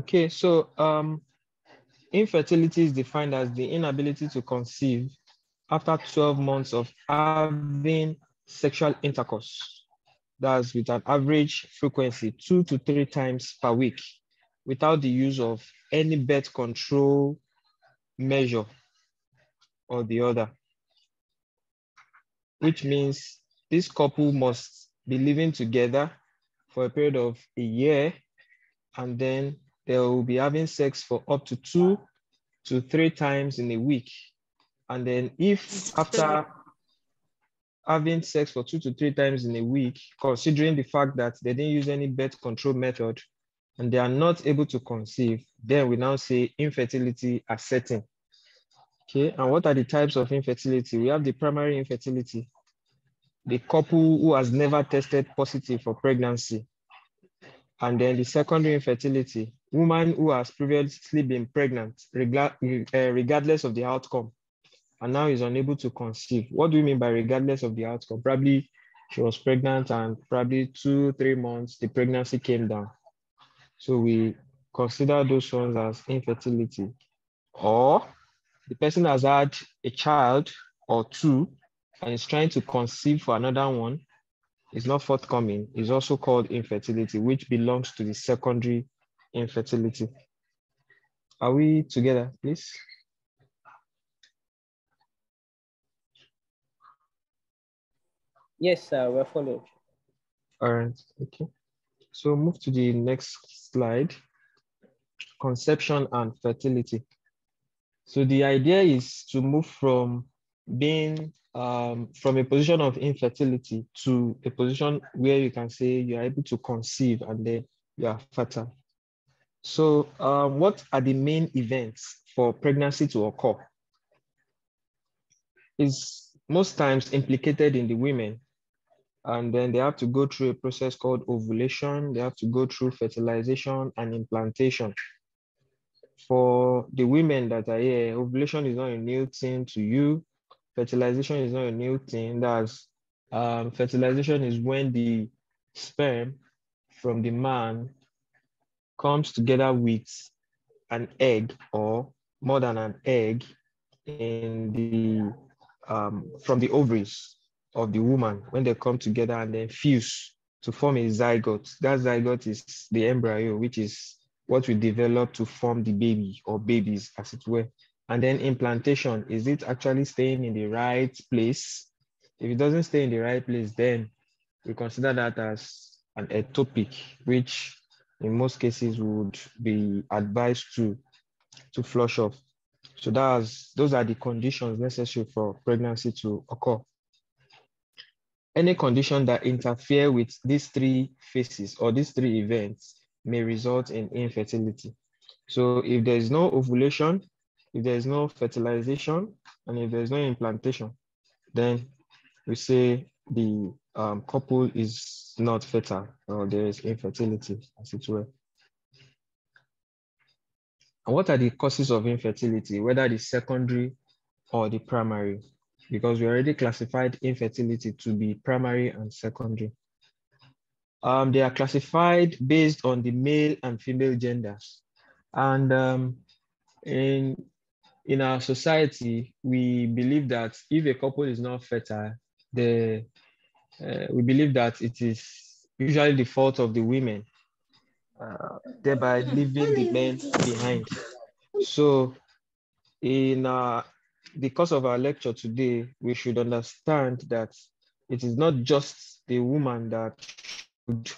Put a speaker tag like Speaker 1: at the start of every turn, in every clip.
Speaker 1: Okay, so um, infertility is defined as the inability to conceive after 12 months of having sexual intercourse. That's with an average frequency two to three times per week without the use of any birth control measure or the other. Which means this couple must be living together for a period of a year and then they will be having sex for up to two to three times in a week. And then if after having sex for two to three times in a week, considering the fact that they didn't use any birth control method and they are not able to conceive, then we now say infertility as setting. Okay, and what are the types of infertility? We have the primary infertility, the couple who has never tested positive for pregnancy. And then the secondary infertility, woman who has previously been pregnant, eh, regardless of the outcome, and now is unable to conceive. What do you mean by regardless of the outcome? Probably she was pregnant and probably two, three months, the pregnancy came down. So we consider those ones as infertility. Or the person has had a child or two and is trying to conceive for another one, is not forthcoming, is also called infertility, which belongs to the secondary infertility. Are we together, please?
Speaker 2: Yes, sir, we're followed.
Speaker 1: All right, okay. So move to the next slide, conception and fertility. So the idea is to move from being um, from a position of infertility to a position where you can say you are able to conceive and then you are fertile. So um, what are the main events for pregnancy to occur? Is most times implicated in the women and then they have to go through a process called ovulation. They have to go through fertilization and implantation. For the women that are here, ovulation is not a new thing to you. Fertilization is not a new thing. That's um, fertilization is when the sperm from the man comes together with an egg or more than an egg in the um, from the ovaries of the woman when they come together and then fuse to form a zygote. That zygote is the embryo, which is what we develop to form the baby or babies, as it were. And then implantation, is it actually staying in the right place? If it doesn't stay in the right place, then we consider that as an ectopic, which in most cases would be advised to, to flush off. So that's, those are the conditions necessary for pregnancy to occur any condition that interfere with these three phases or these three events may result in infertility. So if there is no ovulation, if there is no fertilization, and if there is no implantation, then we say the um, couple is not fertile or there is infertility as it were. And what are the causes of infertility, whether the secondary or the primary? because we already classified infertility to be primary and secondary. Um, they are classified based on the male and female genders. And um, in, in our society, we believe that if a couple is not fertile, the, uh, we believe that it is usually the fault of the women, uh, thereby leaving the men behind. So in uh, because of our lecture today, we should understand that it is not just the woman that should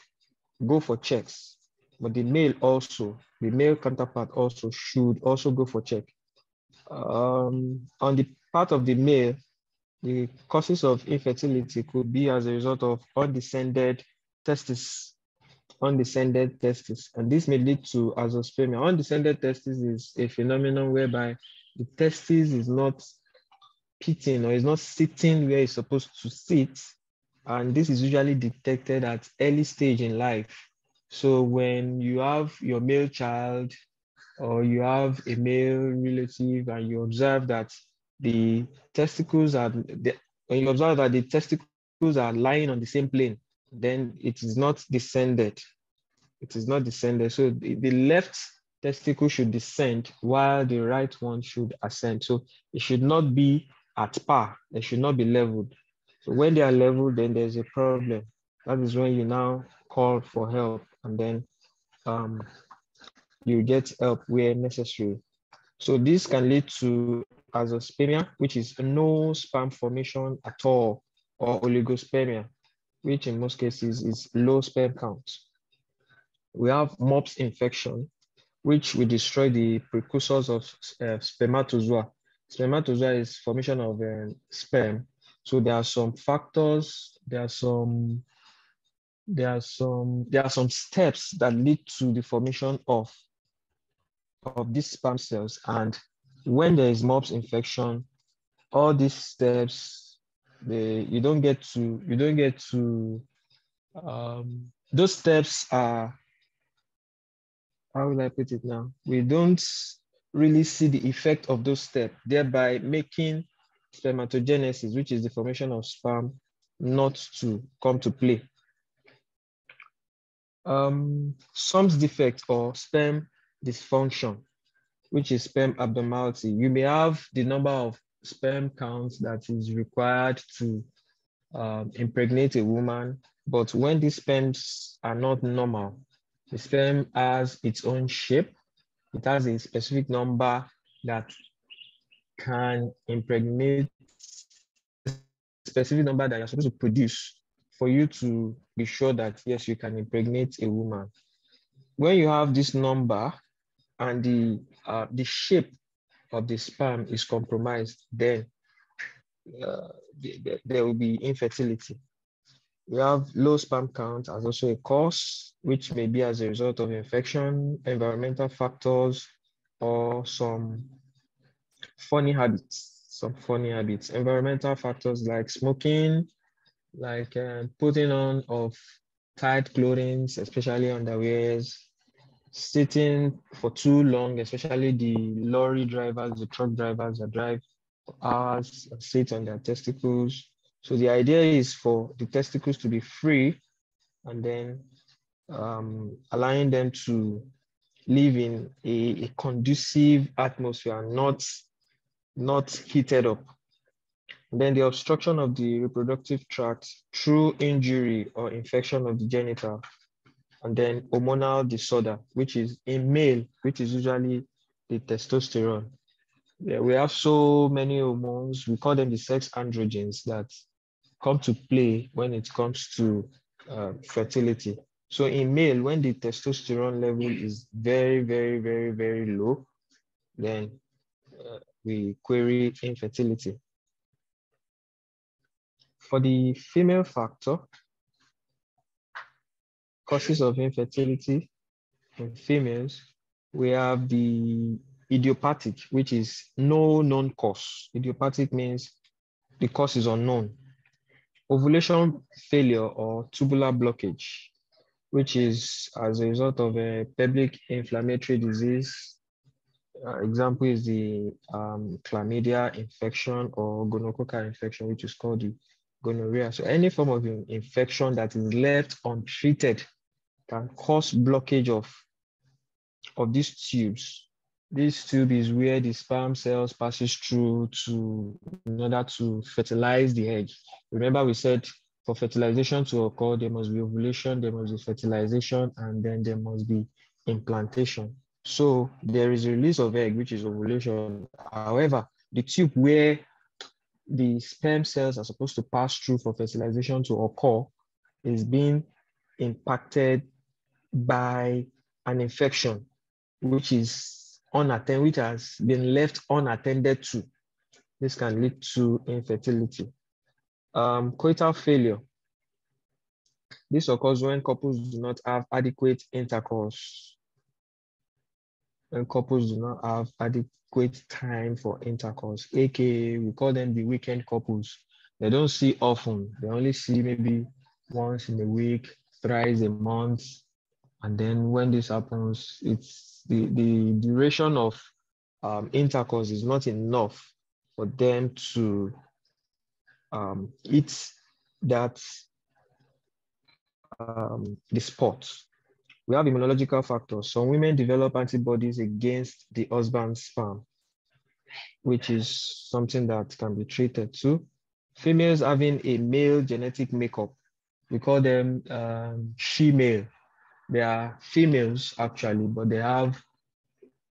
Speaker 1: go for checks, but the male also, the male counterpart also should also go for check. Um, on the part of the male, the causes of infertility could be as a result of undescended testes, undescended testes, and this may lead to azoospermia. Undescended testes is a phenomenon whereby the testis is not pitting or is not sitting where it's supposed to sit. And this is usually detected at early stage in life. So when you have your male child or you have a male relative and you observe that the testicles are, the, when you observe that the testicles are lying on the same plane, then it is not descended. It is not descended. So the, the left testicle should descend while the right one should ascend. So it should not be at par. They should not be leveled. So when they are leveled, then there's a problem. That is when you now call for help and then um, you get help where necessary. So this can lead to azoospermia, which is no sperm formation at all, or oligospermia, which in most cases is low sperm count. We have mumps infection, which will destroy the precursors of uh, spermatozoa. Spermatozoa is formation of uh, sperm. So there are some factors, there are some, there are some, there are some steps that lead to the formation of, of these sperm cells. And when there is mumps infection, all these steps, they, you don't get to, you don't get to, um, those steps are how will I put it now? We don't really see the effect of those steps, thereby making spermatogenesis, which is the formation of sperm, not to come to play. Um, SOMS defect or sperm dysfunction, which is sperm abnormality. You may have the number of sperm counts that is required to um, impregnate a woman, but when these sperms are not normal, the sperm has its own shape. It has a specific number that can impregnate specific number that you're supposed to produce for you to be sure that yes, you can impregnate a woman. When you have this number and the uh, the shape of the sperm is compromised, then uh, there will be infertility. We have low sperm count as also a cause, which may be as a result of infection, environmental factors, or some funny habits, some funny habits. Environmental factors like smoking, like uh, putting on of tight clothing, especially underwears, sitting for too long, especially the lorry drivers, the truck drivers that drive hours, sit on their testicles, so the idea is for the testicles to be free and then um, allowing them to live in a, a, conducive atmosphere, not, not heated up. And then the obstruction of the reproductive tract through injury or infection of the genital. And then hormonal disorder, which is in male, which is usually the testosterone. Yeah, we have so many hormones, we call them the sex androgens that come to play when it comes to uh, fertility. So in male, when the testosterone level is very, very, very, very low, then uh, we query infertility. For the female factor, causes of infertility in females, we have the idiopathic, which is no known cause. Idiopathic means the cause is unknown ovulation failure or tubular blockage, which is as a result of a pelvic inflammatory disease. Uh, example is the um, chlamydia infection or gonococcal infection, which is called the gonorrhea. So any form of infection that is left untreated can cause blockage of, of these tubes this tube is where the sperm cells passes through to in order to fertilize the egg. Remember we said for fertilization to occur, there must be ovulation, there must be fertilization, and then there must be implantation. So there is release of egg, which is ovulation. However, the tube where the sperm cells are supposed to pass through for fertilization to occur is being impacted by an infection, which is unattended, which has been left unattended to. This can lead to infertility. Um, coital failure. This occurs when couples do not have adequate intercourse. When couples do not have adequate time for intercourse, aka we call them the weekend couples. They don't see often. They only see maybe once in a week, thrice a month. And then when this happens, it's the, the duration of um, intercourse is not enough for them to um, eat that um, the spot. We have immunological factors. Some women develop antibodies against the husband's sperm, which is something that can be treated too. Females having a male genetic makeup, we call them um, female. They are females actually, but they have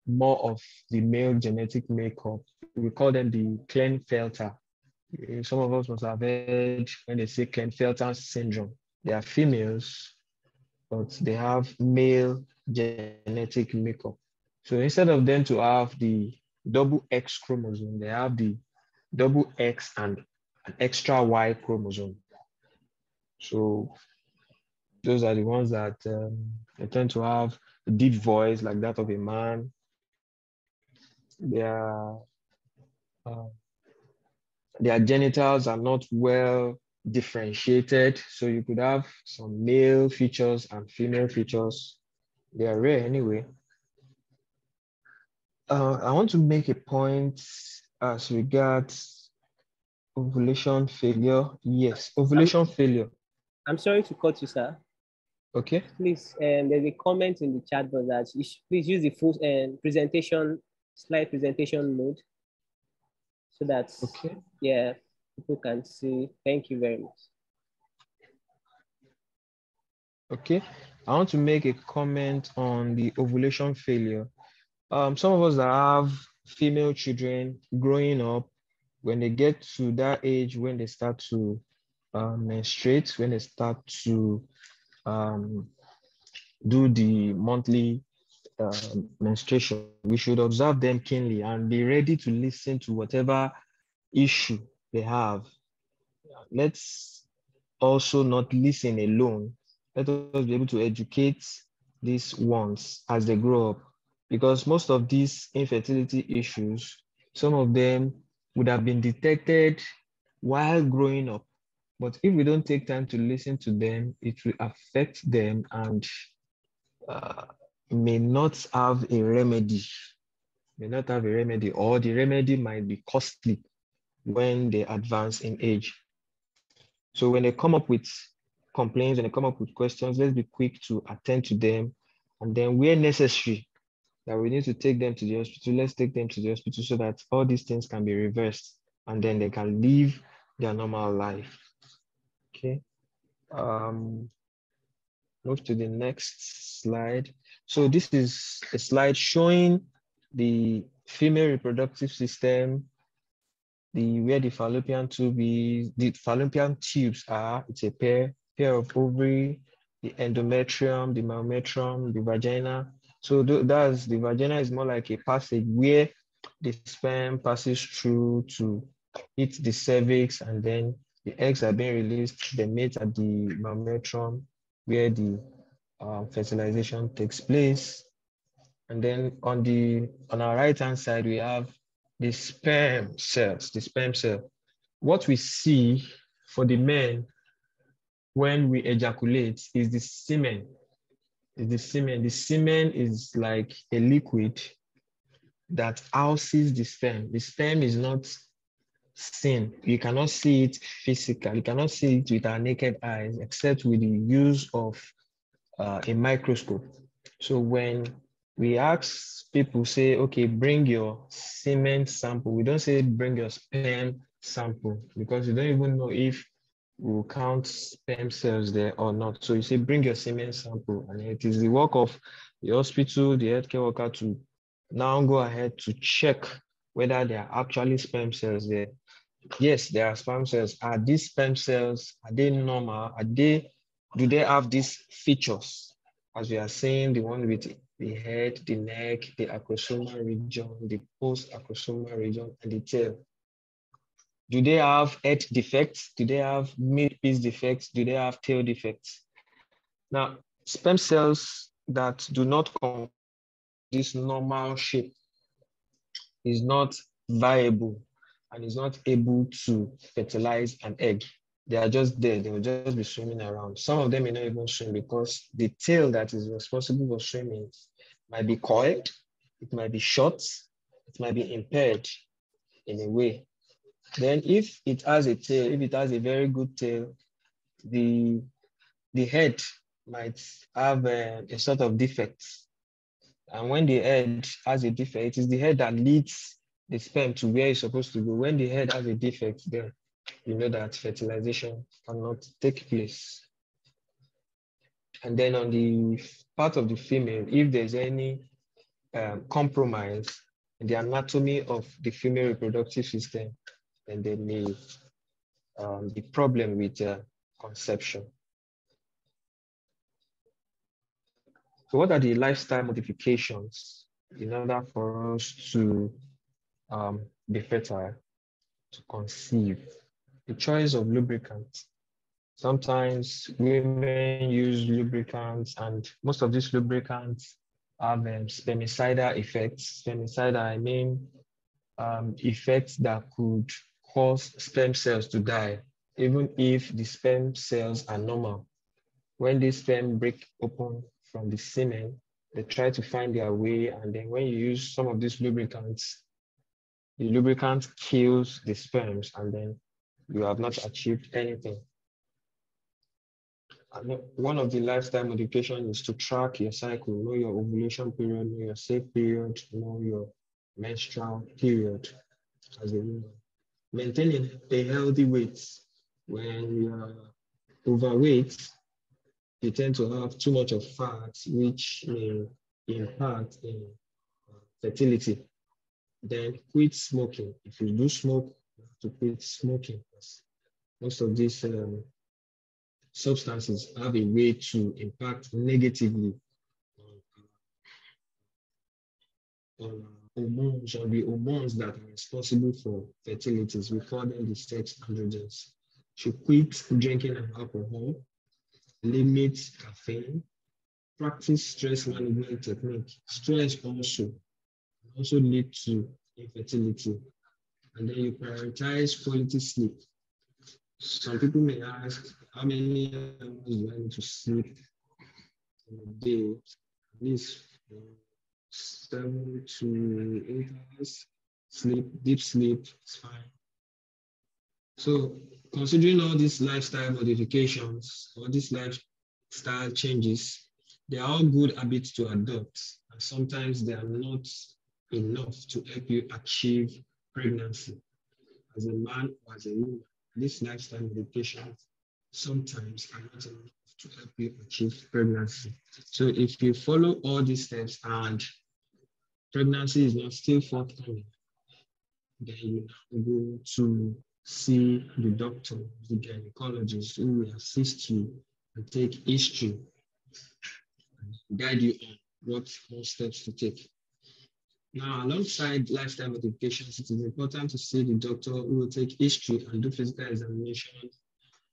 Speaker 1: more of the male genetic makeup. We call them the Klinefelter. Eh, some of us must have heard when they say Klinefelter syndrome. They are females, but they have male genetic makeup. So instead of them to have the double X chromosome, they have the double X and an extra Y chromosome. So those are the ones that um, they tend to have a deep voice like that of a man. Their, uh, their genitals are not well differentiated. So you could have some male features and female features. They are rare anyway. Uh, I want to make a point as regards ovulation failure. Yes, ovulation I'm, failure.
Speaker 2: I'm sorry to cut you, sir.
Speaker 1: Okay.
Speaker 2: Please, um, there's a comment in the chat box that you should please use the full um, presentation, slide presentation mode so that, okay. yeah, people can see. Thank you very much.
Speaker 1: Okay, I want to make a comment on the ovulation failure. Um, some of us that have female children growing up, when they get to that age, when they start to um, menstruate, when they start to um, do the monthly uh, menstruation, we should observe them keenly and be ready to listen to whatever issue they have. Let's also not listen alone. Let us be able to educate these ones as they grow up because most of these infertility issues, some of them would have been detected while growing up. But if we don't take time to listen to them, it will affect them and uh, may not have a remedy, may not have a remedy, or the remedy might be costly when they advance in age. So when they come up with complaints, when they come up with questions, let's be quick to attend to them. And then where necessary, that we need to take them to the hospital, let's take them to the hospital so that all these things can be reversed and then they can live their normal life. Okay. Um, move to the next slide. So this is a slide showing the female reproductive system the where the fallopian tube is, the fallopian tubes are, it's a pair, pair of ovary, the endometrium, the myometrium, the vagina. So that's the vagina is more like a passage where the sperm passes through to hit the cervix and then the eggs are being released, they mate at the myometrium where the uh, fertilization takes place. And then on the on our right hand side, we have the sperm cells, the sperm cell. What we see for the men when we ejaculate is the semen. Is the semen. The semen is like a liquid that houses the sperm. The sperm is not seen. You cannot see it physically. You cannot see it with our naked eyes, except with the use of uh, a microscope. So when we ask people say, okay, bring your semen sample. We don't say bring your sperm sample because you don't even know if we'll count sperm cells there or not. So you say bring your semen sample and it is the work of the hospital, the healthcare worker to now go ahead to check whether there are actually sperm cells there. Yes, there are sperm cells. Are these sperm cells, are they normal? Are they, do they have these features? As we are saying, the one with the head, the neck, the acrosomal region, the post-acrosomal region, and the tail. Do they have head defects? Do they have mid-piece defects? Do they have tail defects? Now, sperm cells that do not come this normal shape is not viable and is not able to fertilize an egg they are just there. They will just be swimming around. Some of them may not even swim because the tail that is responsible for swimming might be coiled, it might be short, it might be impaired in a way. Then if it has a tail, if it has a very good tail, the, the head might have a, a sort of defect. And when the head has a defect, it is the head that leads the sperm to where it's supposed to go. When the head has a defect, then you know that fertilization cannot take place. And then on the part of the female, if there's any um, compromise in the anatomy of the female reproductive system, then there may um, be problem with uh, conception. What are the lifestyle modifications in order for us to um, be fertile, to conceive? The choice of lubricants. Sometimes women use lubricants and most of these lubricants have um, spermicidal effects. Spermicidal, I mean um, effects that could cause sperm cells to die, even if the sperm cells are normal. When these sperm break open from the semen, they try to find their way. And then when you use some of these lubricants, the lubricant kills the sperms and then you have not achieved anything. And one of the lifestyle modification is to track your cycle, know your ovulation period, know your safe period, know your menstrual period as a woman. Maintaining a healthy weight. When you're overweight, you tend to have too much of fat, which may impact in uh, fertility. Then quit smoking. If you do smoke, you have to quit smoking. Most of these um, substances have a way to impact negatively on, uh, on uh, hormones or the hormones that are responsible for fertility. We call them the sex androgens. Should quit drinking alcohol, limit caffeine, practice stress management technique. Stress also also lead to infertility. And then you prioritize quality sleep. Some people may ask, how many hours do I need to sleep in a day? At least seven to eight hours sleep, deep sleep is fine. So considering all these lifestyle modifications, all these lifestyle changes, they are all good habits to adopt. And sometimes they are not enough to help you achieve pregnancy as a man or as a woman. These lifestyle modifications sometimes are not enough to help you achieve pregnancy. So if you follow all these steps and pregnancy is not still forthcoming, then you go to see the doctor, the gynecologist who will assist you and take history and guide you on what more steps to take. Now, alongside lifestyle modifications, it is important to see the doctor who will take history and do physical examination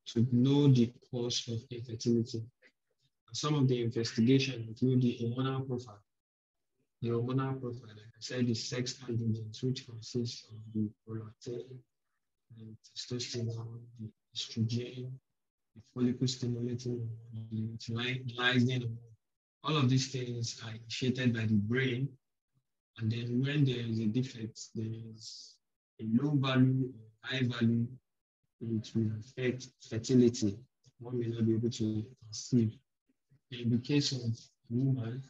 Speaker 1: to know the cause of infertility. Some of the investigation include the hormonal profile. The hormonal profile, like I said, the sex androgens, which consists of the prolactin, testosterone, the estrogen, the follicle stimulating the lysine. All of these things are initiated by the brain. And then when there is a defect, there is a low value or high value it will affect fertility. One may not be able to conceive. In the case of women,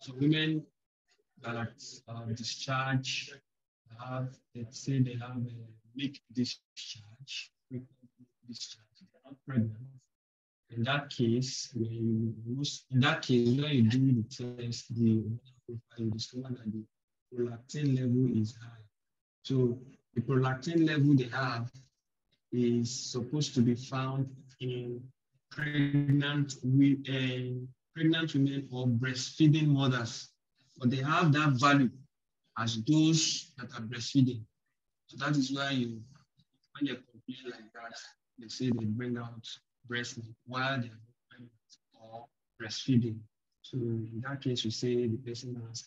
Speaker 1: so women that uh, discharge have, let's say they have a milk discharge, discharge, they're not pregnant. In that case, when you most, in that case, when you do the test, the profile, you discover that the prolactin level is high. So the prolactin level they have is supposed to be found in pregnant, uh, pregnant women or breastfeeding mothers, but they have that value as those that are breastfeeding. So that is why you, when they complain like that, they say they bring out breast milk while they're pregnant or breastfeeding. So in that case, we say the person has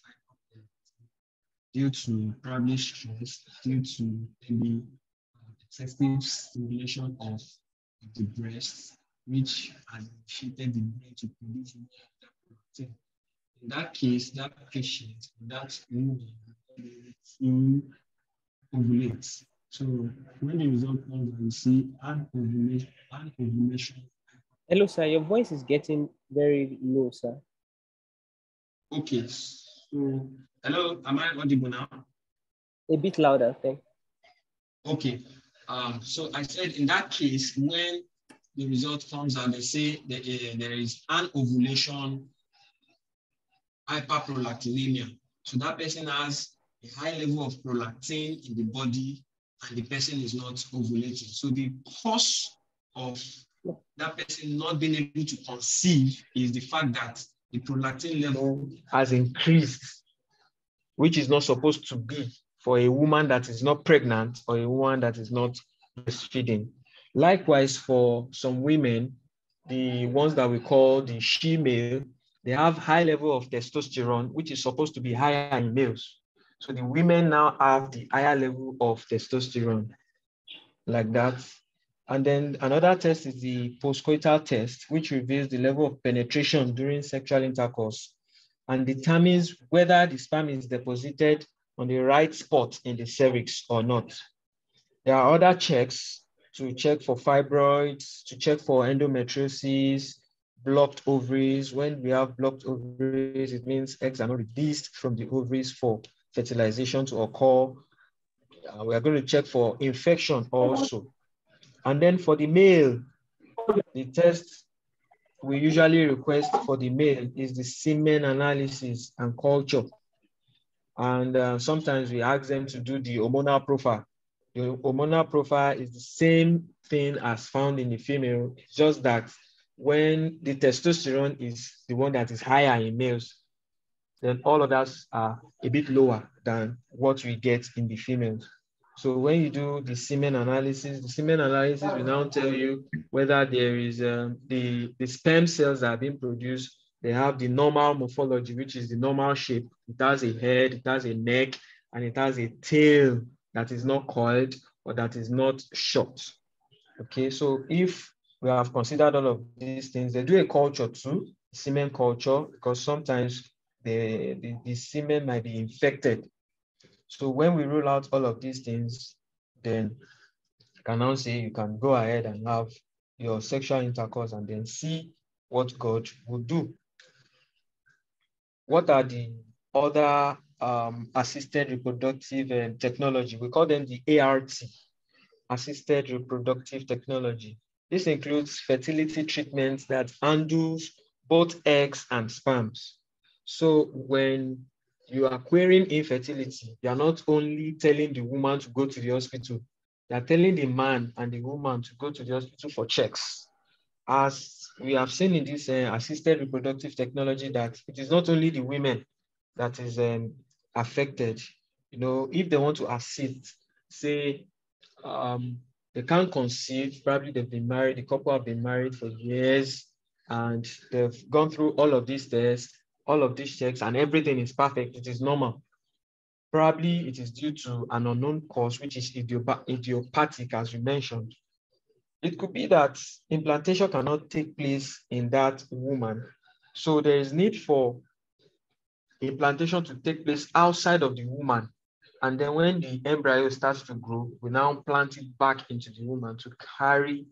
Speaker 1: due to probably stress, due to maybe uh, excessive stimulation of the breast, which has initiated the brain to produce more of. In that case, that patient, that woman, ovulate. So when the result comes and you see an ovulation, an ovulation
Speaker 2: Hello, sir. Your voice is getting very low, sir.
Speaker 3: Okay. So, hello, am I audible now?
Speaker 2: A bit louder, thank
Speaker 3: Okay. Um, so I said in that case, when the result comes out, they say that uh, there is anovulation hyperprolactinemia. So that person has a high level of prolactin in the body and the person is not ovulating. So the cause of that person not being able to conceive is the fact that the prolactin level
Speaker 1: has increased, which is not supposed to be for a woman that is not pregnant or a woman that is not breastfeeding. Likewise, for some women, the ones that we call the she male, they have high level of testosterone, which is supposed to be higher in males. So the women now have the higher level of testosterone like that. And then another test is the postcoital test, which reveals the level of penetration during sexual intercourse and determines whether the sperm is deposited on the right spot in the cervix or not. There are other checks to check for fibroids, to check for endometriosis, blocked ovaries. When we have blocked ovaries, it means eggs are not released from the ovaries for fertilization to occur. Uh, we are going to check for infection also. And then for the male, the test we usually request for the male is the semen analysis and culture. And uh, sometimes we ask them to do the hormonal profile. The hormonal profile is the same thing as found in the female, just that when the testosterone is the one that is higher in males, then all of us are a bit lower than what we get in the females. So when you do the semen analysis, the semen analysis will now tell you whether there is um, the, the sperm cells that are being produced, they have the normal morphology, which is the normal shape. It has a head, it has a neck, and it has a tail that is not coiled or that is not short. Okay, so if we have considered all of these things, they do a culture too, semen culture, because sometimes the, the, the semen might be infected so when we rule out all of these things, then you can now say you can go ahead and have your sexual intercourse and then see what God will do. What are the other um, assisted reproductive uh, technology? We call them the ART, assisted reproductive technology. This includes fertility treatments that handles both eggs and sperms. So when you are querying infertility, you are not only telling the woman to go to the hospital, you are telling the man and the woman to go to the hospital for checks. As we have seen in this uh, assisted reproductive technology, that it is not only the women that is um, affected. You know, if they want to assist, say um, they can't conceive, probably they've been married, the couple have been married for years, and they've gone through all of these tests, all of these checks and everything is perfect, it is normal. Probably it is due to an unknown cause, which is idiopathic, as we mentioned. It could be that implantation cannot take place in that woman. So there is need for implantation to take place outside of the woman. And then when the embryo starts to grow, we now plant it back into the woman to carry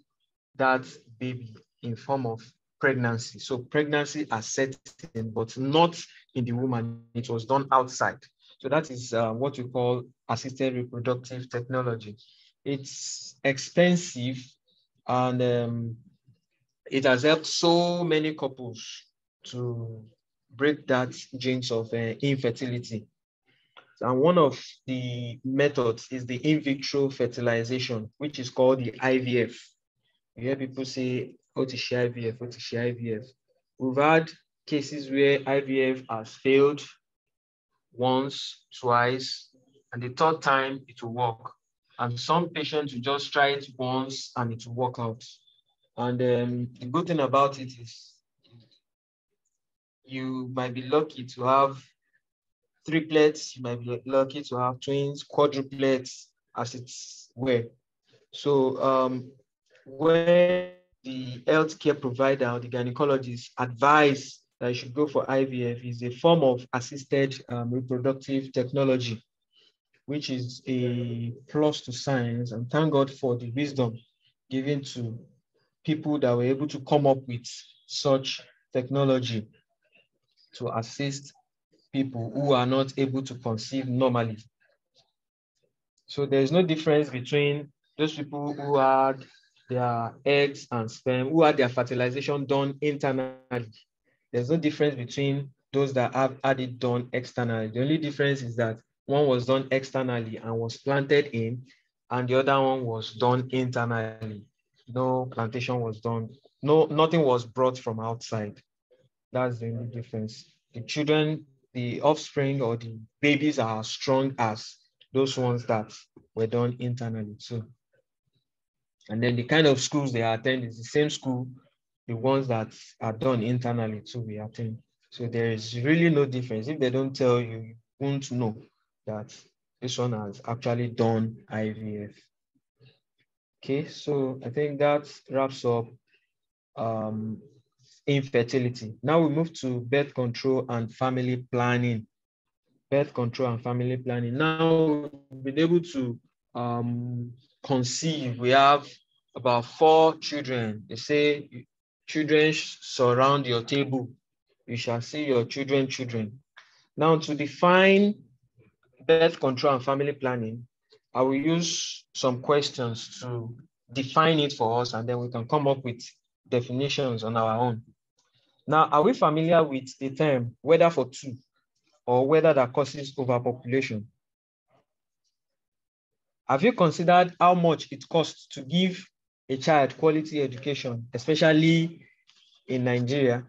Speaker 1: that baby in form of pregnancy. So pregnancy are setting, but not in the woman. It was done outside. So that is uh, what we call assisted reproductive technology. It's expensive and um, it has helped so many couples to break that jinx of uh, infertility. And one of the methods is the in vitro fertilization, which is called the IVF. You hear people say share IVF, share IVF. We've had cases where IVF has failed once, twice, and the third time it will work. And some patients will just try it once and it will work out. And um, the good thing about it is you might be lucky to have triplets, you might be lucky to have twins, quadruplets, as it's were. So um, when the healthcare provider or the gynecologist advise that you should go for IVF is a form of assisted um, reproductive technology, which is a plus to science. And thank God for the wisdom given to people that were able to come up with such technology to assist people who are not able to conceive normally. So there's no difference between those people who had their eggs and sperm, who had their fertilization done internally. There's no difference between those that have had it done externally. The only difference is that one was done externally and was planted in, and the other one was done internally. No plantation was done. No, nothing was brought from outside. That's the only difference. The children, the offspring or the babies are as strong as those ones that were done internally too. And then the kind of schools they attend is the same school, the ones that are done internally too, we attend. So there is really no difference. If they don't tell you, you won't know that this one has actually done IVF. Okay, so I think that wraps up um, infertility. Now we move to birth control and family planning. Birth control and family planning. Now we've been able to um, conceive. We have about four children. They say children surround your table. You shall see your children, children. Now to define birth control and family planning, I will use some questions to define it for us and then we can come up with definitions on our own. Now, are we familiar with the term weather for two or weather that causes overpopulation? Have you considered how much it costs to give a child quality education, especially in Nigeria?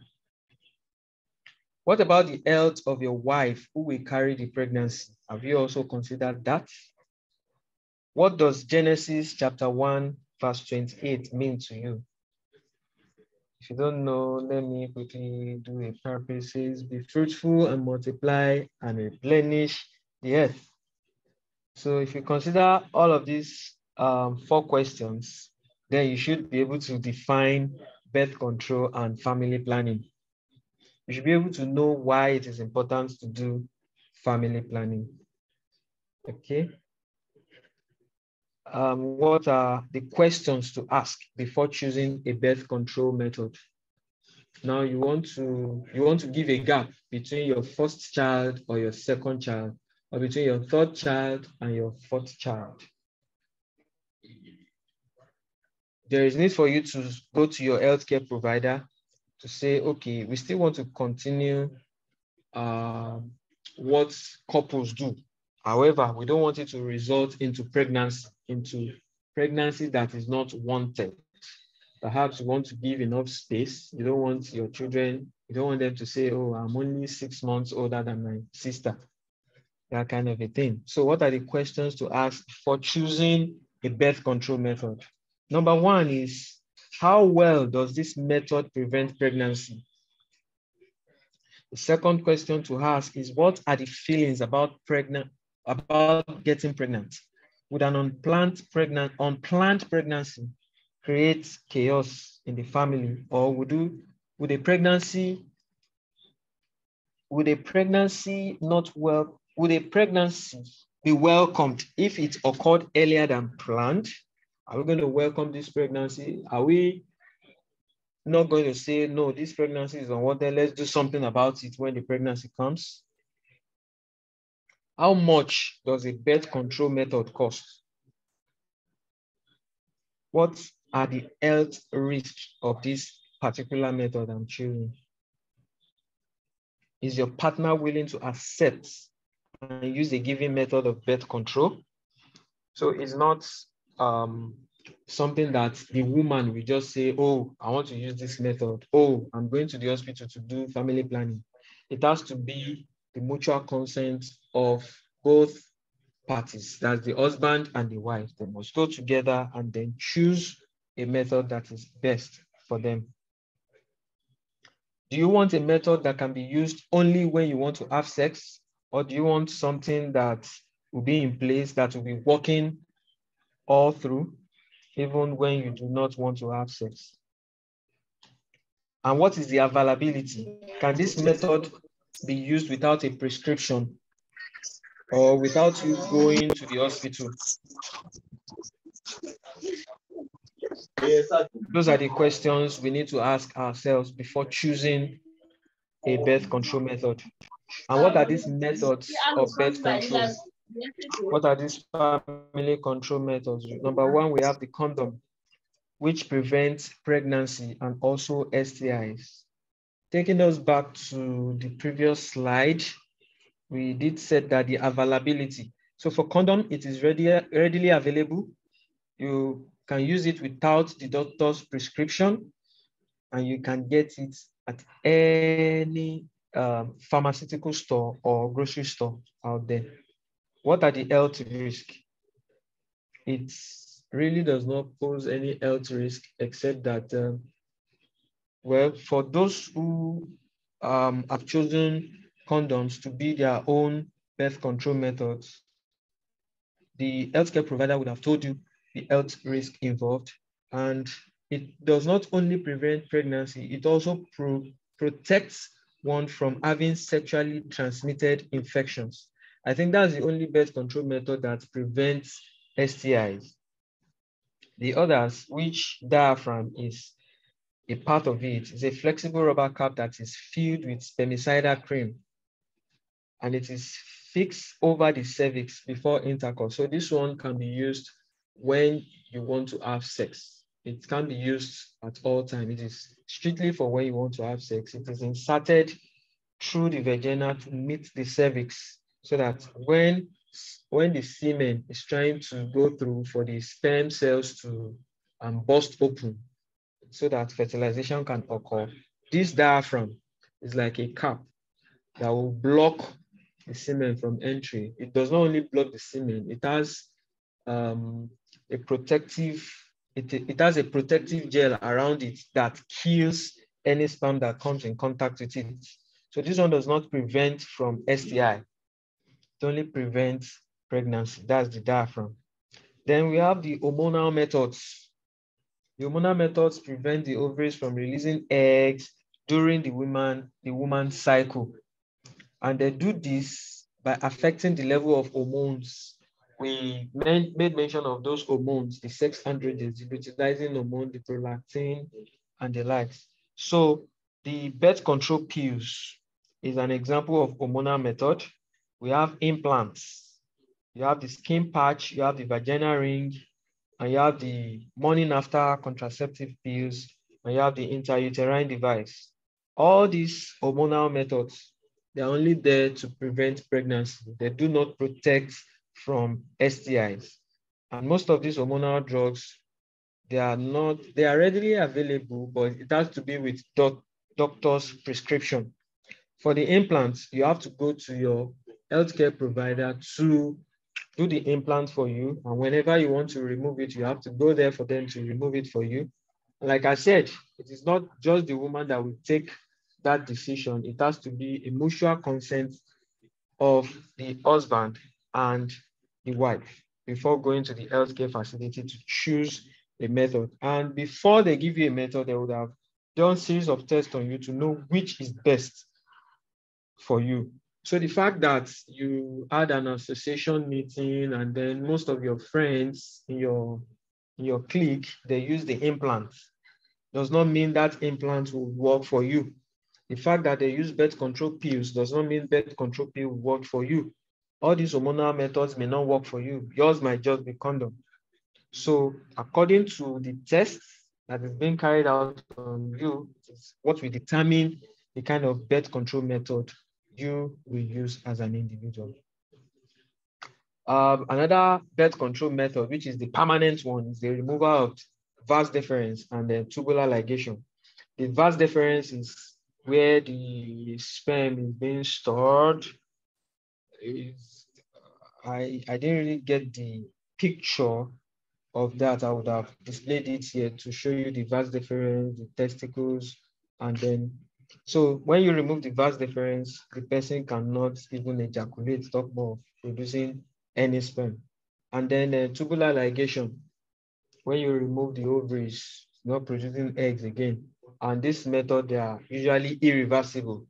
Speaker 1: What about the health of your wife who will carry the pregnancy? Have you also considered that? What does Genesis chapter 1, verse 28 mean to you? If you don't know, let me quickly do a purposes. Be fruitful and multiply and replenish the earth. So if you consider all of these um, four questions, then you should be able to define birth control and family planning. You should be able to know why it is important to do family planning. Okay. Um, what are the questions to ask before choosing a birth control method? Now you want to you want to give a gap between your first child or your second child or between your third child and your fourth child. There is need for you to go to your healthcare provider to say, okay, we still want to continue uh, what couples do. However, we don't want it to result into pregnancy, into pregnancy that is not wanted. Perhaps you want to give enough space. You don't want your children, you don't want them to say, oh, I'm only six months older than my sister that kind of a thing. So what are the questions to ask for choosing a birth control method? Number one is, how well does this method prevent pregnancy? The second question to ask is, what are the feelings about pregnant, about getting pregnant? Would an unplanned pregnant, unplanned pregnancy create chaos in the family, or would you, would a pregnancy, would a pregnancy not well would a pregnancy be welcomed if it occurred earlier than planned? Are we going to welcome this pregnancy? Are we not going to say, no, this pregnancy is unwanted, let's do something about it when the pregnancy comes? How much does a birth control method cost? What are the health risks of this particular method I'm choosing? Is your partner willing to accept and use a given method of birth control. So it's not um, something that the woman will just say, oh, I want to use this method. Oh, I'm going to the hospital to do family planning. It has to be the mutual consent of both parties. That's the husband and the wife. They must go together and then choose a method that is best for them. Do you want a method that can be used only when you want to have sex? Or do you want something that will be in place that will be working all through, even when you do not want to have sex? And what is the availability? Can this method be used without a prescription or without you going to the hospital? Those are the questions we need to ask ourselves before choosing a birth control method. And what are these methods of birth control? What are these family control methods? Number one, we have the condom, which prevents pregnancy and also STIs. Taking us back to the previous slide, we did say that the availability. So for condom, it is ready, readily available. You can use it without the doctor's prescription, and you can get it at any um, pharmaceutical store or grocery store out there. What are the health risks? It really does not pose any health risk except that, um, well, for those who um, have chosen condoms to be their own birth control methods, the healthcare provider would have told you the health risk involved. And it does not only prevent pregnancy, it also pro protects one from having sexually transmitted infections. I think that's the only birth control method that prevents STIs. The others, which diaphragm is a part of it, is a flexible rubber cap that is filled with spermicidal cream. And it is fixed over the cervix before intercourse. So this one can be used when you want to have sex. It can be used at all time. It is strictly for when you want to have sex. It is inserted through the vagina to meet the cervix so that when, when the semen is trying to go through for the sperm cells to um, burst open so that fertilization can occur, this diaphragm is like a cap that will block the semen from entry. It does not only block the semen, it has um, a protective, it, it has a protective gel around it that kills any sperm that comes in contact with it. So this one does not prevent from STI. It only prevents pregnancy. That's the diaphragm. Then we have the hormonal methods. The hormonal methods prevent the ovaries from releasing eggs during the woman, the woman's cycle. And they do this by affecting the level of hormones. We made, made mention of those hormones, the sex androgens, the luteinizing hormone, the prolactin, and the likes. So the birth control pills is an example of hormonal method. We have implants. You have the skin patch, you have the vaginal ring, and you have the morning after contraceptive pills, and you have the intrauterine device. All these hormonal methods, they're only there to prevent pregnancy. They do not protect from STIs. And most of these hormonal drugs, they are not, they are readily available, but it has to be with doc, doctor's prescription. For the implants, you have to go to your healthcare provider to do the implant for you. And whenever you want to remove it, you have to go there for them to remove it for you. Like I said, it is not just the woman that will take that decision. It has to be a mutual consent of the husband and the wife before going to the healthcare facility to choose a method. And before they give you a method, they would have done series of tests on you to know which is best for you. So the fact that you had an association meeting and then most of your friends in your in your clique, they use the implant, does not mean that implant will work for you. The fact that they use birth control pills does not mean birth control pill work for you. All these hormonal methods may not work for you. Yours might just be condom. So according to the tests that is being carried out on you, is what we determine the kind of birth control method you will use as an individual. Um, another birth control method, which is the permanent one, is the removal of vas deferens and the tubular ligation. The vas deferens is where the sperm is being stored. Is, I, I didn't really get the picture of that. I would have displayed it here to show you the vas deferens, the testicles, and then so when you remove the vas deferens, the person cannot even ejaculate, talk of producing any sperm. And then uh, tubular ligation, when you remove the ovaries, not producing eggs again. And this method, they are usually irreversible.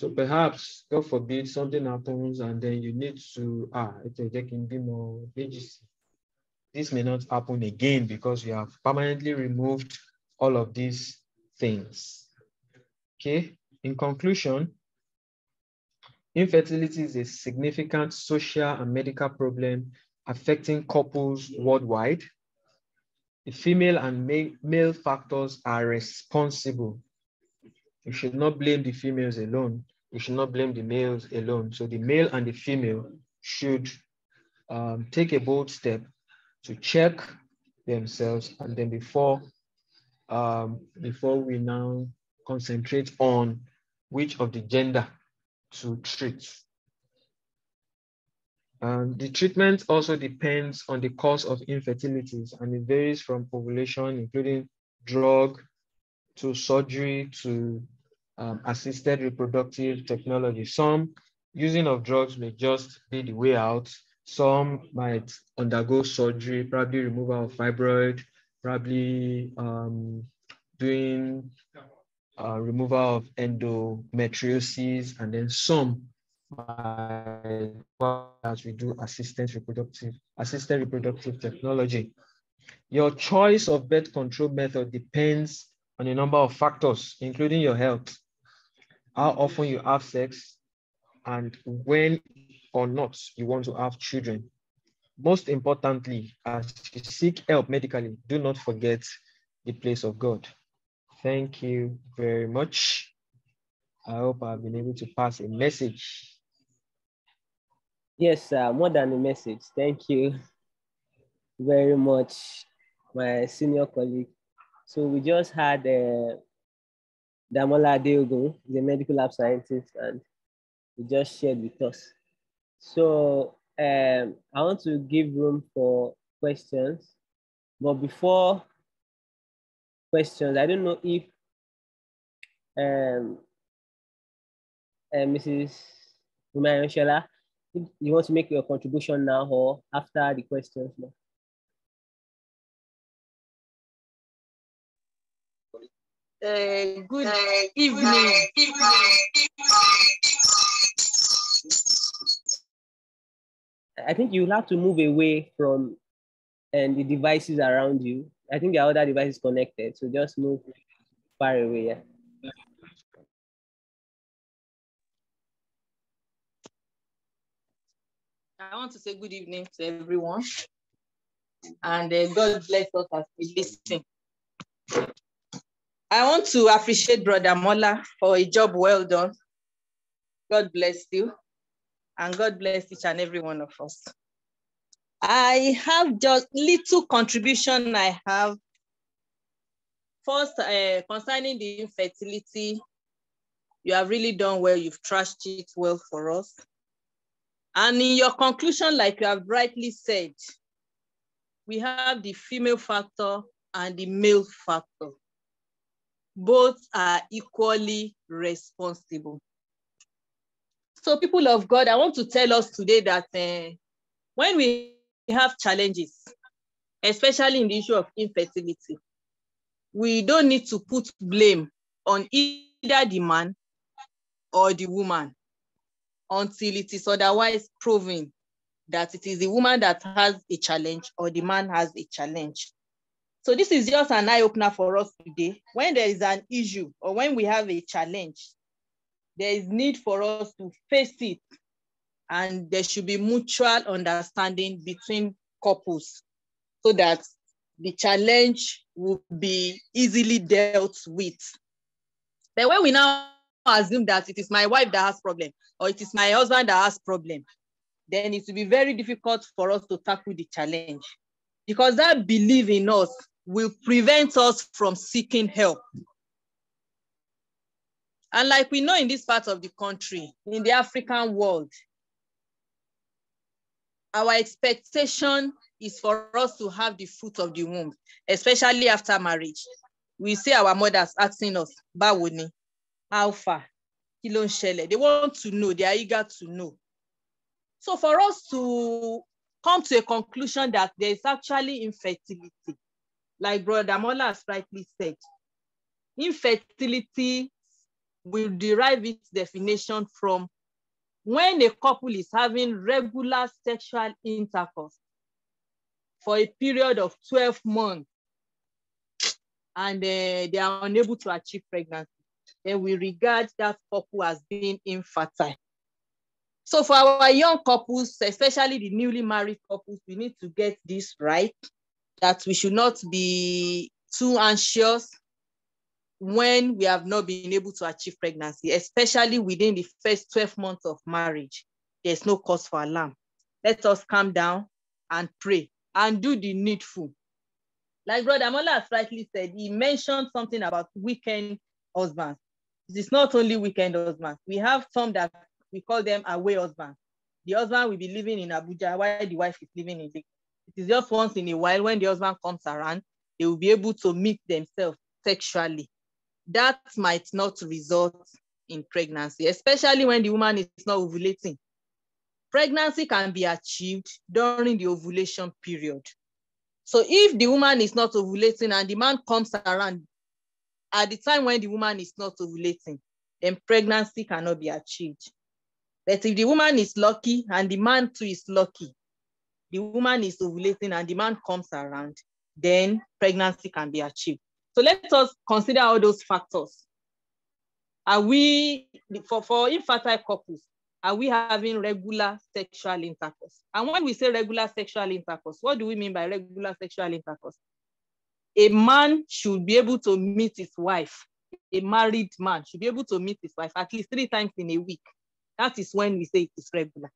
Speaker 1: So perhaps, God forbid, something happens and then you need to, ah, a can be more AGC. this may not happen again because you have permanently removed all of these things. Okay, in conclusion, infertility is a significant social and medical problem affecting couples worldwide. The female and male factors are responsible. You should not blame the females alone. You should not blame the males alone. So the male and the female should um, take a bold step to check themselves and then before um, before we now concentrate on which of the gender to treat. Um, the treatment also depends on the cause of infertilities and it varies from population, including drug to surgery to um, assisted reproductive technology. Some using of drugs may just be the way out. Some might undergo surgery, probably removal of fibroid, probably um, doing uh, removal of endometriosis, and then some as we do assisted reproductive, assisted reproductive technology. Your choice of birth control method depends on a number of factors, including your health, how often you have sex, and when or not you want to have children. Most importantly, as you seek help medically, do not forget the place of God. Thank you very much. I hope I've been able to pass a message
Speaker 2: Yes, uh, more than a message. Thank you very much, my senior colleague. So we just had uh, Damola Adeogun, the medical lab scientist, and he just shared with us. So um, I want to give room for questions, but before questions, I don't know if um, uh, Mrs. Umayanshala, you want to make your contribution now or after the questions now?
Speaker 4: Uh, good uh, evening.
Speaker 2: I think you'll have to move away from and the devices around you. I think the other device is connected, so just move far away. Yeah.
Speaker 4: I want to say good evening to everyone. And uh, God bless us as we listen. I want to appreciate Brother Mola for a job well done. God bless you. And God bless each and every one of us. I have just little contribution I have. First, uh, concerning the infertility, you have really done well. You've trashed it well for us. And in your conclusion, like you have rightly said, we have the female factor and the male factor. Both are equally responsible. So people of God, I want to tell us today that uh, when we have challenges, especially in the issue of infertility, we don't need to put blame on either the man or the woman until it is otherwise proven that it is the woman that has a challenge or the man has a challenge. So this is just an eye opener for us today. When there is an issue or when we have a challenge, there is need for us to face it and there should be mutual understanding between couples so that the challenge will be easily dealt with. But when we now assume that it is my wife that has problem or it is my husband that has problem, then it will be very difficult for us to tackle the challenge because that belief in us will prevent us from seeking help. And like we know in this part of the country, in the African world, our expectation is for us to have the fruit of the womb, especially after marriage. We see our mothers asking us, báwo ni, how far, They want to know, they are eager to know. So for us to come to a conclusion that there is actually infertility, like Brother Mola has rightly said, infertility will derive its definition from when a couple is having regular sexual intercourse. for a period of 12 months and uh, they are unable to achieve pregnancy, then we regard that couple as being infertile. So for our young couples, especially the newly married couples, we need to get this right, that we should not be too anxious when we have not been able to achieve pregnancy, especially within the first 12 months of marriage. There's no cause for alarm. Let us calm down and pray and do the needful. Like Brother Mola has rightly said, he mentioned something about weekend husbands. It is not only weekend husbands. We have some that we call them away husbands. The husband will be living in Abuja while the wife is living in Lagos. It is just once in a while when the husband comes around, they will be able to meet themselves sexually. That might not result in pregnancy, especially when the woman is not ovulating. Pregnancy can be achieved during the ovulation period. So if the woman is not ovulating and the man comes around at the time when the woman is not ovulating, then pregnancy cannot be achieved. But if the woman is lucky and the man too is lucky, the woman is ovulating and the man comes around, then pregnancy can be achieved. So let us consider all those factors. Are we, for, for infertile couples, are we having regular sexual intercourse? And when we say regular sexual intercourse, what do we mean by regular sexual intercourse? A man should be able to meet his wife. A married man should be able to meet his wife at least three times in a week. That is when we say it is regular.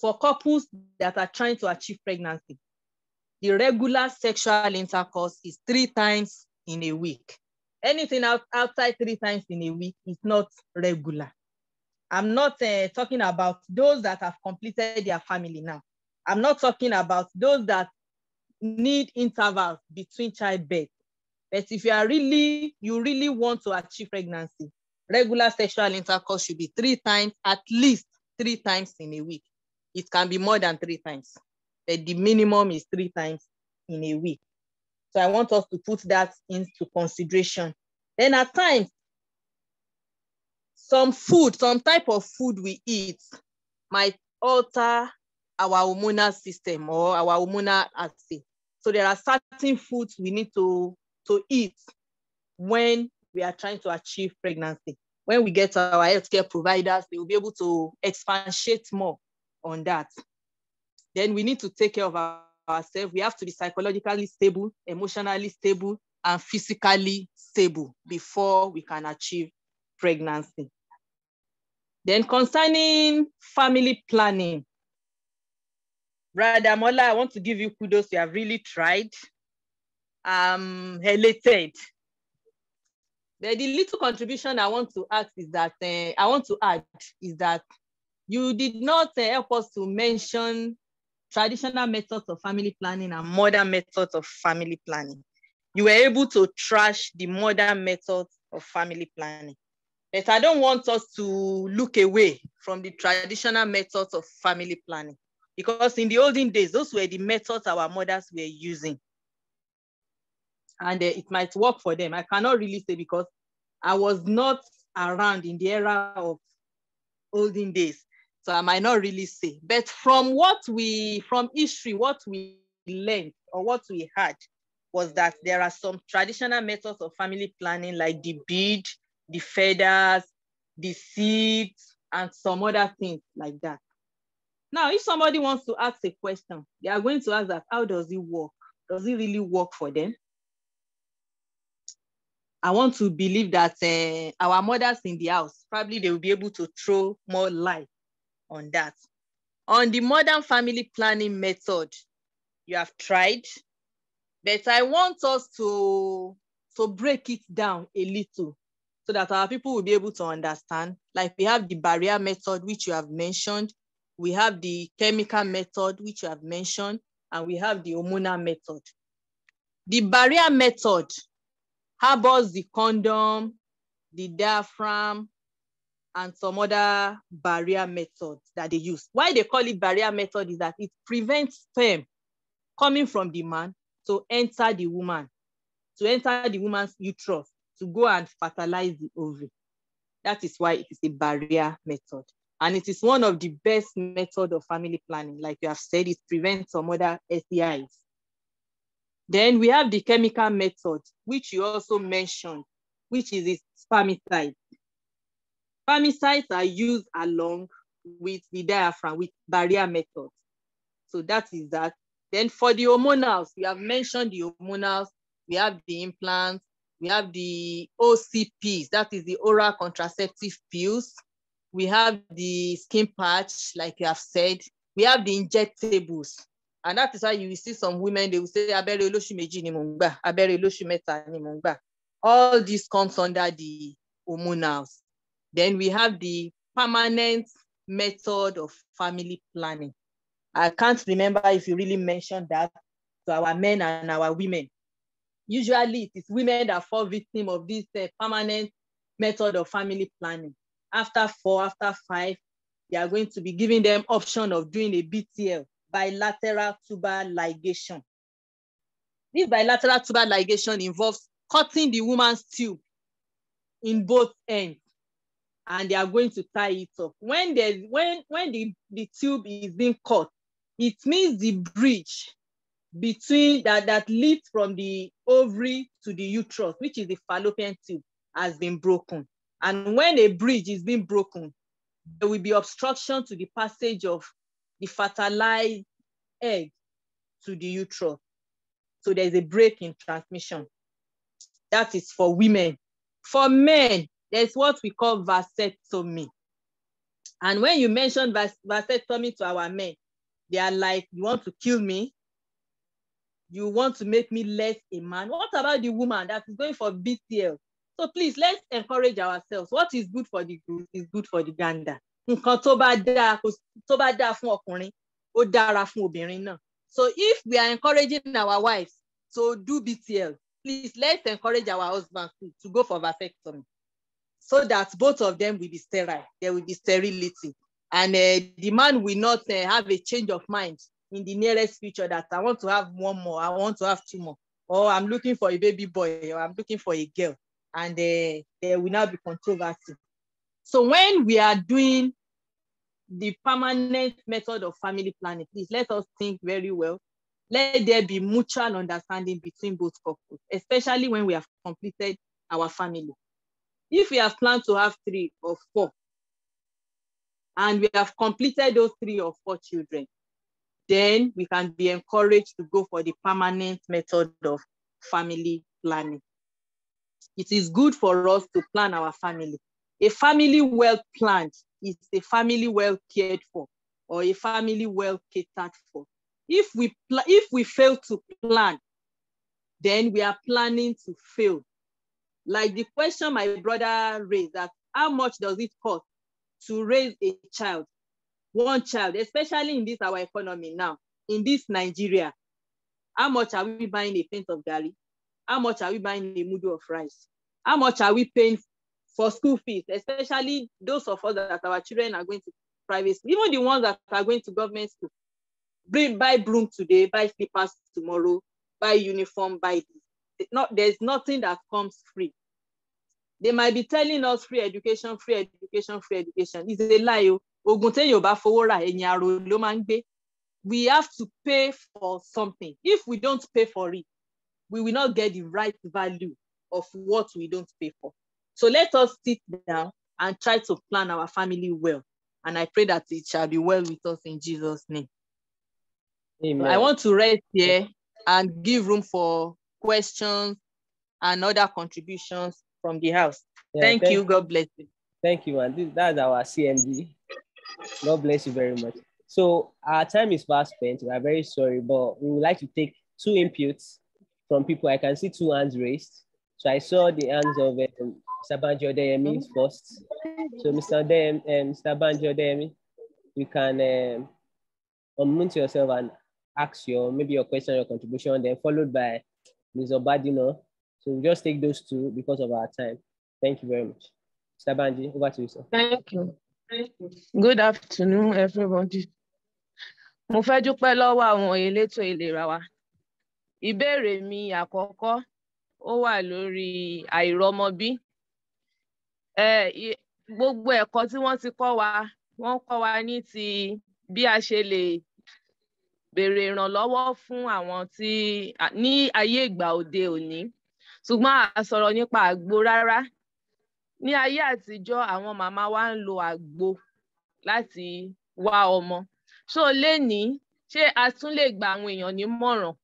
Speaker 4: For couples that are trying to achieve pregnancy, the regular sexual intercourse is three times in a week. Anything out, outside three times in a week is not regular. I'm not uh, talking about those that have completed their family now. I'm not talking about those that need intervals between childbirth. But if you are really, you really want to achieve pregnancy, regular sexual intercourse should be three times, at least three times in a week. It can be more than three times, but the minimum is three times in a week. So I want us to put that into consideration. Then at times, some food, some type of food we eat might alter our hormonal system or our hormonal assay. So there are certain foods we need to, to eat when we are trying to achieve pregnancy. When we get our healthcare providers, they will be able to expatiate more on that. Then we need to take care of our, ourselves. We have to be psychologically stable, emotionally stable, and physically stable before we can achieve pregnancy. Then concerning family planning, Brother Mola, I want to give you kudos. You have really tried. I'm elated. But the little contribution I want to ask is that uh, I want to add is that you did not uh, help us to mention traditional methods of family planning and modern methods of family planning. You were able to trash the modern methods of family planning. But I don't want us to look away from the traditional methods of family planning because in the olden days, those were the methods our mothers were using. And uh, it might work for them. I cannot really say because I was not around in the era of olden days. So I might not really say. But from what we, from history, what we learned or what we had was that there are some traditional methods of family planning like the bead, the feathers, the seeds, and some other things like that. Now, if somebody wants to ask a question, they are going to ask that, how does it work? Does it really work for them? I want to believe that uh, our mothers in the house, probably they will be able to throw more light on that. On the modern family planning method, you have tried, but I want us to, to break it down a little so that our people will be able to understand. Like we have the barrier method, which you have mentioned. We have the chemical method, which you have mentioned, and we have the hormonal method. The barrier method harbors the condom, the diaphragm, and some other barrier methods that they use. Why they call it barrier method is that it prevents sperm coming from the man to enter the woman, to enter the woman's uterus to go and fertilize the ovary. That is why it is a barrier method. And it is one of the best method of family planning. Like you have said, it prevents some other STIs. Then we have the chemical method, which you also mentioned, which is spermicide. Spermicides are used along with the diaphragm, with barrier methods. So that is that. Then for the hormonals, we have mentioned the hormonals, we have the implants, we have the OCPs, that is the oral contraceptive pills. We have the skin patch, like you have said. We have the injectables. And that is why you see some women, they will say. All this comes under the hormonals. Then we have the permanent method of family planning. I can't remember if you really mentioned that to our men and our women. Usually it is women that fall victim of this uh, permanent method of family planning. After four, after five, they are going to be giving them option of doing a BTL, bilateral tubal ligation. This bilateral tubal ligation involves cutting the woman's tube in both ends and they are going to tie it up. When there's when when the, the tube is being cut, it means the bridge between that that leads from the ovary to the uterus, which is the fallopian tube, has been broken. And when a bridge is being broken, there will be obstruction to the passage of the fertilized egg to the uterus. So there's a break in transmission. That is for women. For men, there's what we call vasectomy. And when you mention vas vasectomy to our men, they are like, you want to kill me? You want to make me less a man? What about the woman that is going for BTL? So please, let's encourage ourselves. What is good for the goose is good for the gander. So if we are encouraging our wives to do BTL, please let's encourage our husbands to, to go for vasectomy so that both of them will be sterile. There will be sterility. And uh, the man will not uh, have a change of mind in the nearest future that I want to have one more, I want to have two more, or I'm looking for a baby boy, or I'm looking for a girl. And uh, there will now be controversy. So when we are doing the permanent method of family planning, please let us think very well. Let there be mutual understanding between both couples, especially when we have completed our family. If we have planned to have three or four, and we have completed those three or four children, then we can be encouraged to go for the permanent method of family planning. It is good for us to plan our family. A family well planned is a family well cared for or a family well catered for. If we, if we fail to plan, then we are planning to fail. Like the question my brother raised that how much does it cost to raise a child, one child, especially in this our economy now, in this Nigeria, how much are we buying a pint of garri? How much are we buying a mudu of rice? How much are we paying for school fees, especially those of us that our children are going to private even the ones that are going to government school. Bring, buy broom today, buy slippers tomorrow, buy uniform, buy this. Not, there's nothing that comes free. They might be telling us free education, free education, free education. It's a lie. Oh. Ogun téèyàn bá fowó rà ẹ̀yìn àrò ló máa ń gbé. We have to pay for something. If we don't pay for it, we will not get the right value of what we don't pay for. So let us sit down and try to plan our family well. And I pray that it shall be well with us in Jesus' name.
Speaker 2: Amen.
Speaker 4: I want to rest here and give room for questions and other contributions from the house.
Speaker 2: Yeah,
Speaker 4: thank, you. God bless you.
Speaker 2: Thank you, and this, that's our CMD. God bless you very much. So our time is fast spent. We are very sorry, but we would like to take two inputs from people. I can see two hands raised. So I saw the hands of um, Mr. Banjo Deyemi first. So Mr. Deyemi, um, Mr. Banjo Deyemi, you can um, unmute yourself and ask your maybe your question or contribution, then followed by Ms. Obadino. So we'll just take those two because of our time. Thank you very much. Mr. Banji, over to you, sir.
Speaker 5: Thank you. Good afternoon, everybody. Mo fẹ́ dúpẹ́ lọ́wọ́ àwọn elétò ìlera wa. Ìbéèrè mi àkọ́kọ́ ó wà lórí àìrọ́mọbí. Gbogbo ẹ̀kọ́ tí wọ́n ti kọ́ wa wọ́n kọ́ wa ní ti bí a ṣe lè béèrè ìrànlọ́wọ́ fún àwọn tí ní ayé ìgbà òde òní ṣùgbọ́n a sọ̀rọ̀ nípa àgbo rárá. Ní ayé àtijọ́ àwọn màmá wa ń lo àgbo láti wá ọmọ. Ṣó lénìí ṣé a tún lè gba àwọn èèyàn nímọ̀ràn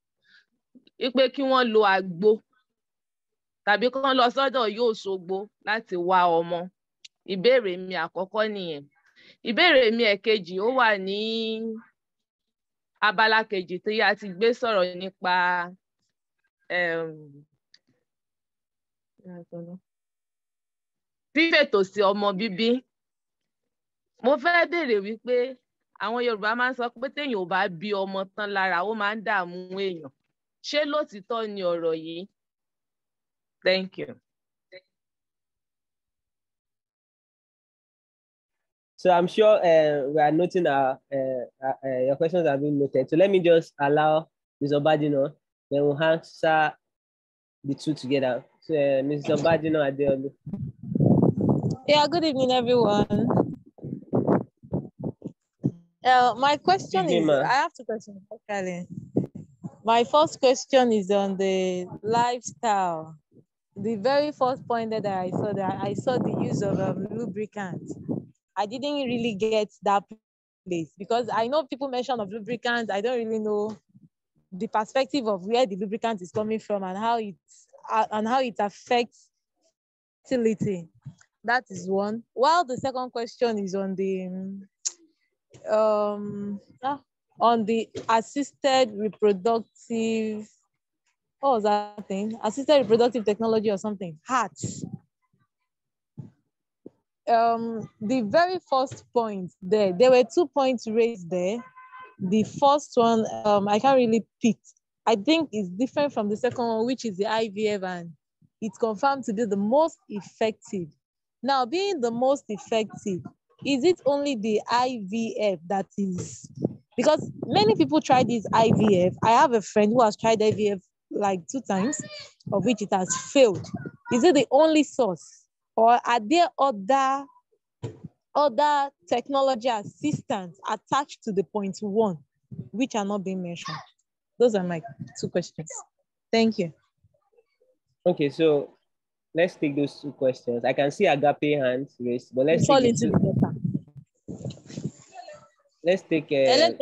Speaker 5: wípé kí wọ́n lo àgbo tàbí kán lọ sọ́dọ̀ yóò ṣogbo láti wá ọmọ? Ìbéèrè mi àkọ́kọ́ nìyẹn. Ìbéèrè mi ẹ̀kejì ó wà ní abala kejì tí a ti gbé sọ̀rọ̀ nípa fífètò sí ọmọ bíbí mo fẹ́ béèrè wípé àwọn Yorùbá máa ń sọ pé téèyàn ò bá bí ọmọ tán lára ó máa ń dààmú èèyàn ṣé lótìítọ́ ni ọ̀rọ̀ yìí thank you.
Speaker 2: So I'm sure uh, we are noting our uh, uh, your questions have been noted. So let me just allow Ms. Obadino, then we'll answer the two together. Uh, Ms. Obadino Adeolu.
Speaker 6: Yeah, good evening, everyone. Uh, my question evening, is, I have two questions, actually. My first question is on the lifestyle. The very first point that I saw that I saw the use of um, lubricant I didn't really get that place because I know people mention of lubricants. I don't really know the perspective of where the lubricant is coming from and how it uh, and how it affects fertility. That is one. While the second question is on the um ah, on the assisted reproductive what was that thing? Assisted reproductive technology or something. HARTS um, the very first point there, there were two points raised there. The first one, um, I can't really pick. I think it's different from the second one, which is the IVF, and it's confirmed to be the most effective. Now, being the most effective, is it only the IVF that is? Because many people try this IVF. I have a friend who has tried IVF like two times, of which it has failed. Is it the only source? or are there other other technology assistants attached to the point one which are not being mentioned those are my two questions. Thank you.
Speaker 2: Okay so let's take those two questions. I can see agape hands raised but let's
Speaker 6: fall into the water.
Speaker 2: Let's take uh,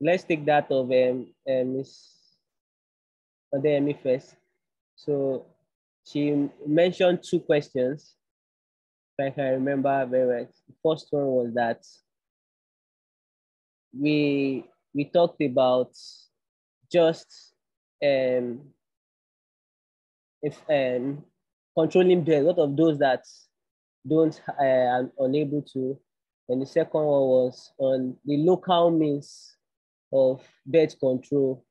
Speaker 2: let's take that of um, uh, miss Adeyemi first. So she mentioned two questions, if I can remember very well. The first one was that we we talked about just um, if um, controlling birth, a lot of those that don't uh, are unable to. And the second one was on the local means of birth control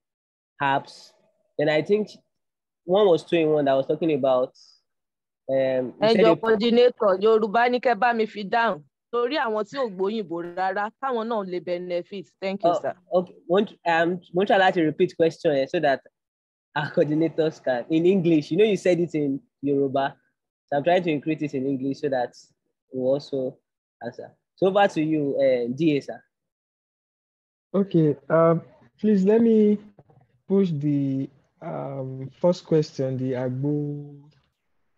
Speaker 2: apps. And I think one was two in one that I was talking about. Um,
Speaker 5: ẹjọ coordinator yorùbá ní kẹ́ bá mi fi dáhùn torí àwọn tí ò gbóyìnbó rárá káwọn náà lè benefit thank you
Speaker 2: oh,
Speaker 5: sir.
Speaker 2: okay won't um won't try to repeat question eh, so that our coordinators can in english you know you said it in yoruba so i'm trying to increase it in english so that we we'll also answer so over to you uh, da sir.
Speaker 1: okay um please let me push the um, first question, the Agbo,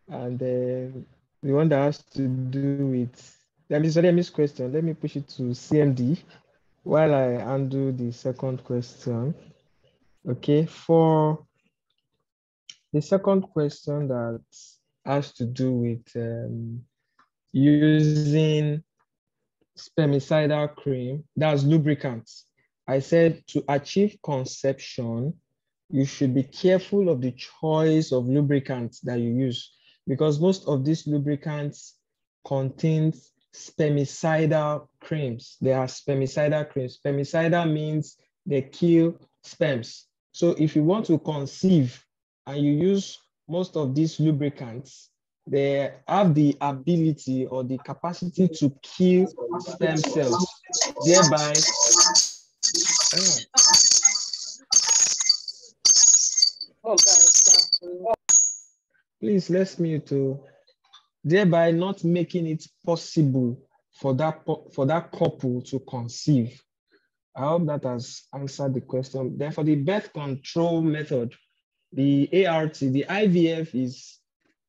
Speaker 1: and uh, the one that has to do with, let me, sorry, I missed question. Let me push it to CMD while I undo the second question. Okay, for the second question that has to do with um, using spermicidal cream, that's lubricants. I said to achieve conception, you should be careful of the choice of lubricants that you use because most of these lubricants contain spermicidal creams. They are spermicidal creams. Spermicidal means they kill sperms. So if you want to conceive and you use most of these lubricants, they have the ability or the capacity to kill stem cells, thereby oh, Please let's mute to thereby not making it possible for that, for that couple to conceive. I hope that has answered the question. Then for the birth control method, the ART, the IVF is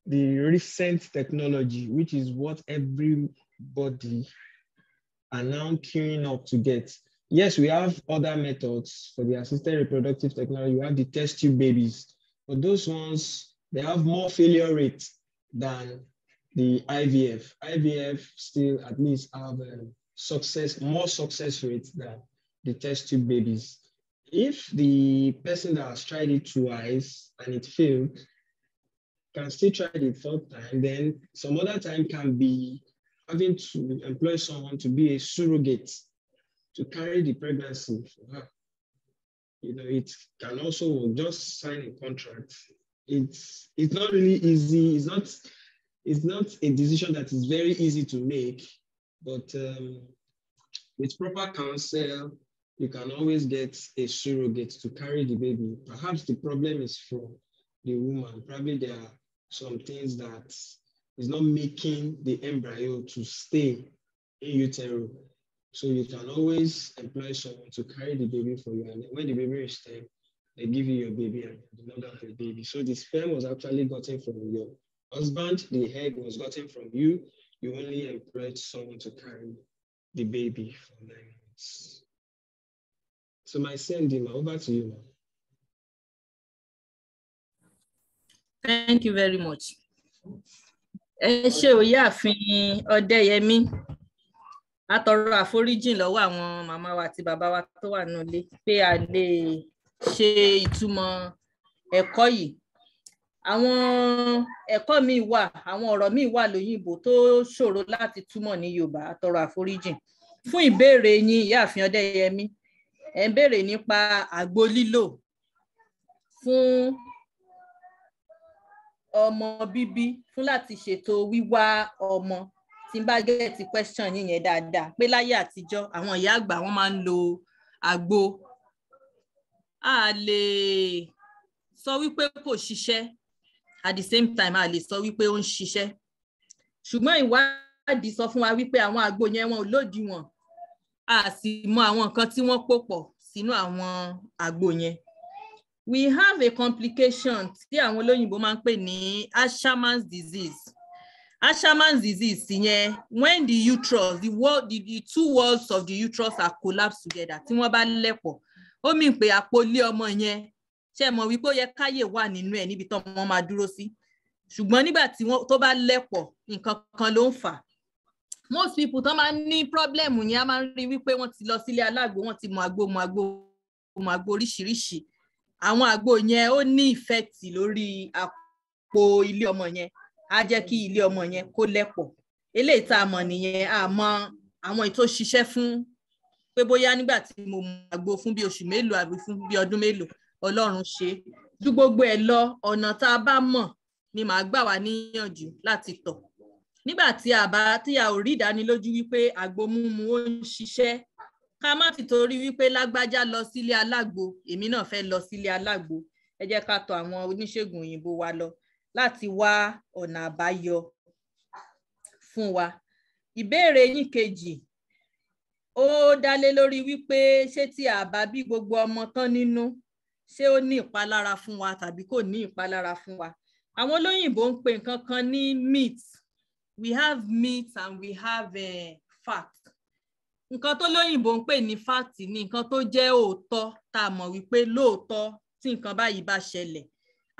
Speaker 1: the recent technology, which is what everybody are now queuing up to get. Yes, we have other methods for the assisted reproductive technology. We have the test tube babies, but those ones, they have more failure rate than the IVF. IVF still at least have a success, more success rate than the test tube babies. If the person that has tried it twice and it failed, can still try the third time, then some other time can be having to employ someone to be a surrogate to carry the pregnancy for her. You know, it can also just sign a contract. It's it's not really easy. It's not it's not a decision that is very easy to make, but um, with proper counsel, you can always get a surrogate to carry the baby. Perhaps the problem is from the woman. Probably there are some things that is not making the embryo to stay in utero. So you can always employ someone to carry the baby for you. And when the baby is 10, they give you your baby and the mother of your baby. So the sperm was actually gotten from your husband, the egg was gotten from you. You only employed someone to carry the baby for nine months. So my sending over to you now.
Speaker 4: Thank you very much. Ẹ ṣé o yáàfin Ọdẹ́yẹmí. A tọrọ àforíjìn lọ́wọ́ àwọn màmá wa àti bàbá wa tó wà nílé pé a lè ṣe ìtumọ̀ ẹ̀kọ́ yìí. Àwọn ẹ̀kọ́ míì wà, àwọn ọ̀rọ̀ míì wà lóyìnbó tó ṣòro láti túmọ̀ ní Yorùbá. A tọrọ àforíjìn. Fún ìbéèrè yín, ìyáàfin Ọdẹ́yẹmí, ẹ ń béèrè nípa àgbo lílò fún ọmọ bíbí fún láti ṣètò wíwá ọmọ tí n bá gẹ́ẹ̀tì question yín yẹn dáadáa pé láyé àtijọ́ àwọn ìyá àgbà wọ́n máa ń lo àgbo a lè sọ wípé kò ṣiṣẹ́ at the same time a lè sọ wípé ó ń ṣiṣẹ́. Ṣùgbọ́n ìwádìí sọ fún wa wípé àwọn àgbo yẹn wọn ò lòdìwọ̀n. A sì mọ àwọn nǹkan tí wọ́n pò pọ̀ sínú àwọn àgbo yẹn. We have a complication tí àwọn olóyìnbó máa ń pè ní Asherman's disease. Asherman's disease yẹn when the uterus the wall the, the two walls of the uterus are collapsed together tí wọ́n bá lẹ̀pọ̀ ó mì pé àpòlé ọmọ yẹn ṣe mọ̀ wípé ó yẹ káyè wà nínú ẹ̀ níbi wọ́n máa dúró sí? Ṣùgbọ́n nígbà tí wọ́n tó bá lẹ̀pọ̀ nǹkan kan ló ń fà á. Most people tó máa ń ní problem yẹn á máa ń rí wípé wọ́n ti lọ sílé alágbo wọ́n ti mọ àgbo mọ àgbo mọ àgbo oríṣiríṣi. Àwọn àgbo yẹn ó ní effect lórí àpò ilé ọmọ yẹn. Á jẹ́ kí ilé ọmọ yẹn kó lẹ̀pọ̀. Eléyìí tá a mọ̀ nìyẹn a mọ̀ àwọn ètò ṣiṣẹ́ fún pé bóyá nígbà tí mo mọ àgbo fún bí oṣù mélòó àbí fún bí ọdún mélòó Ọlọ́run ṣe. Ju gbogbo ẹ̀ lọ ọ̀nà tá a bá mọ̀ ni màá gbà wá níyànjú láti tọ̀. Nígbà tí a bá tí a ò rí ìdánilójú wípé àgbo mímu ó ń ṣiṣẹ́ ká má ti torí wípé lágbájá lọ sílé alágbo èmi náà fẹ́ lọ sílé alágbo. Ẹ jẹ́ ká tọ̀ àwọn oníṣègùn òyìnbó wa lọ láti wá ọ̀nà àbáyọ fún wa. Ìbéèrè yín kejì. Ó dá lé lórí wípé ṣé tí a bá bí gbogbo ọmọ tán nínú ṣé ó ní ìpalára fún wa tàbí kò ní ìpalára fún wa? Àwọn olóyìnbó ń pè nǹkan kan ní meat. We have meat and we have uh, fat. Nǹkan tó lóyìnbó ń pè ní fat ní nǹkan tó jẹ́ òótọ́ tá a mọ̀ wípé lóòótọ́ tí nǹkan báyìí bá ṣẹlẹ̀.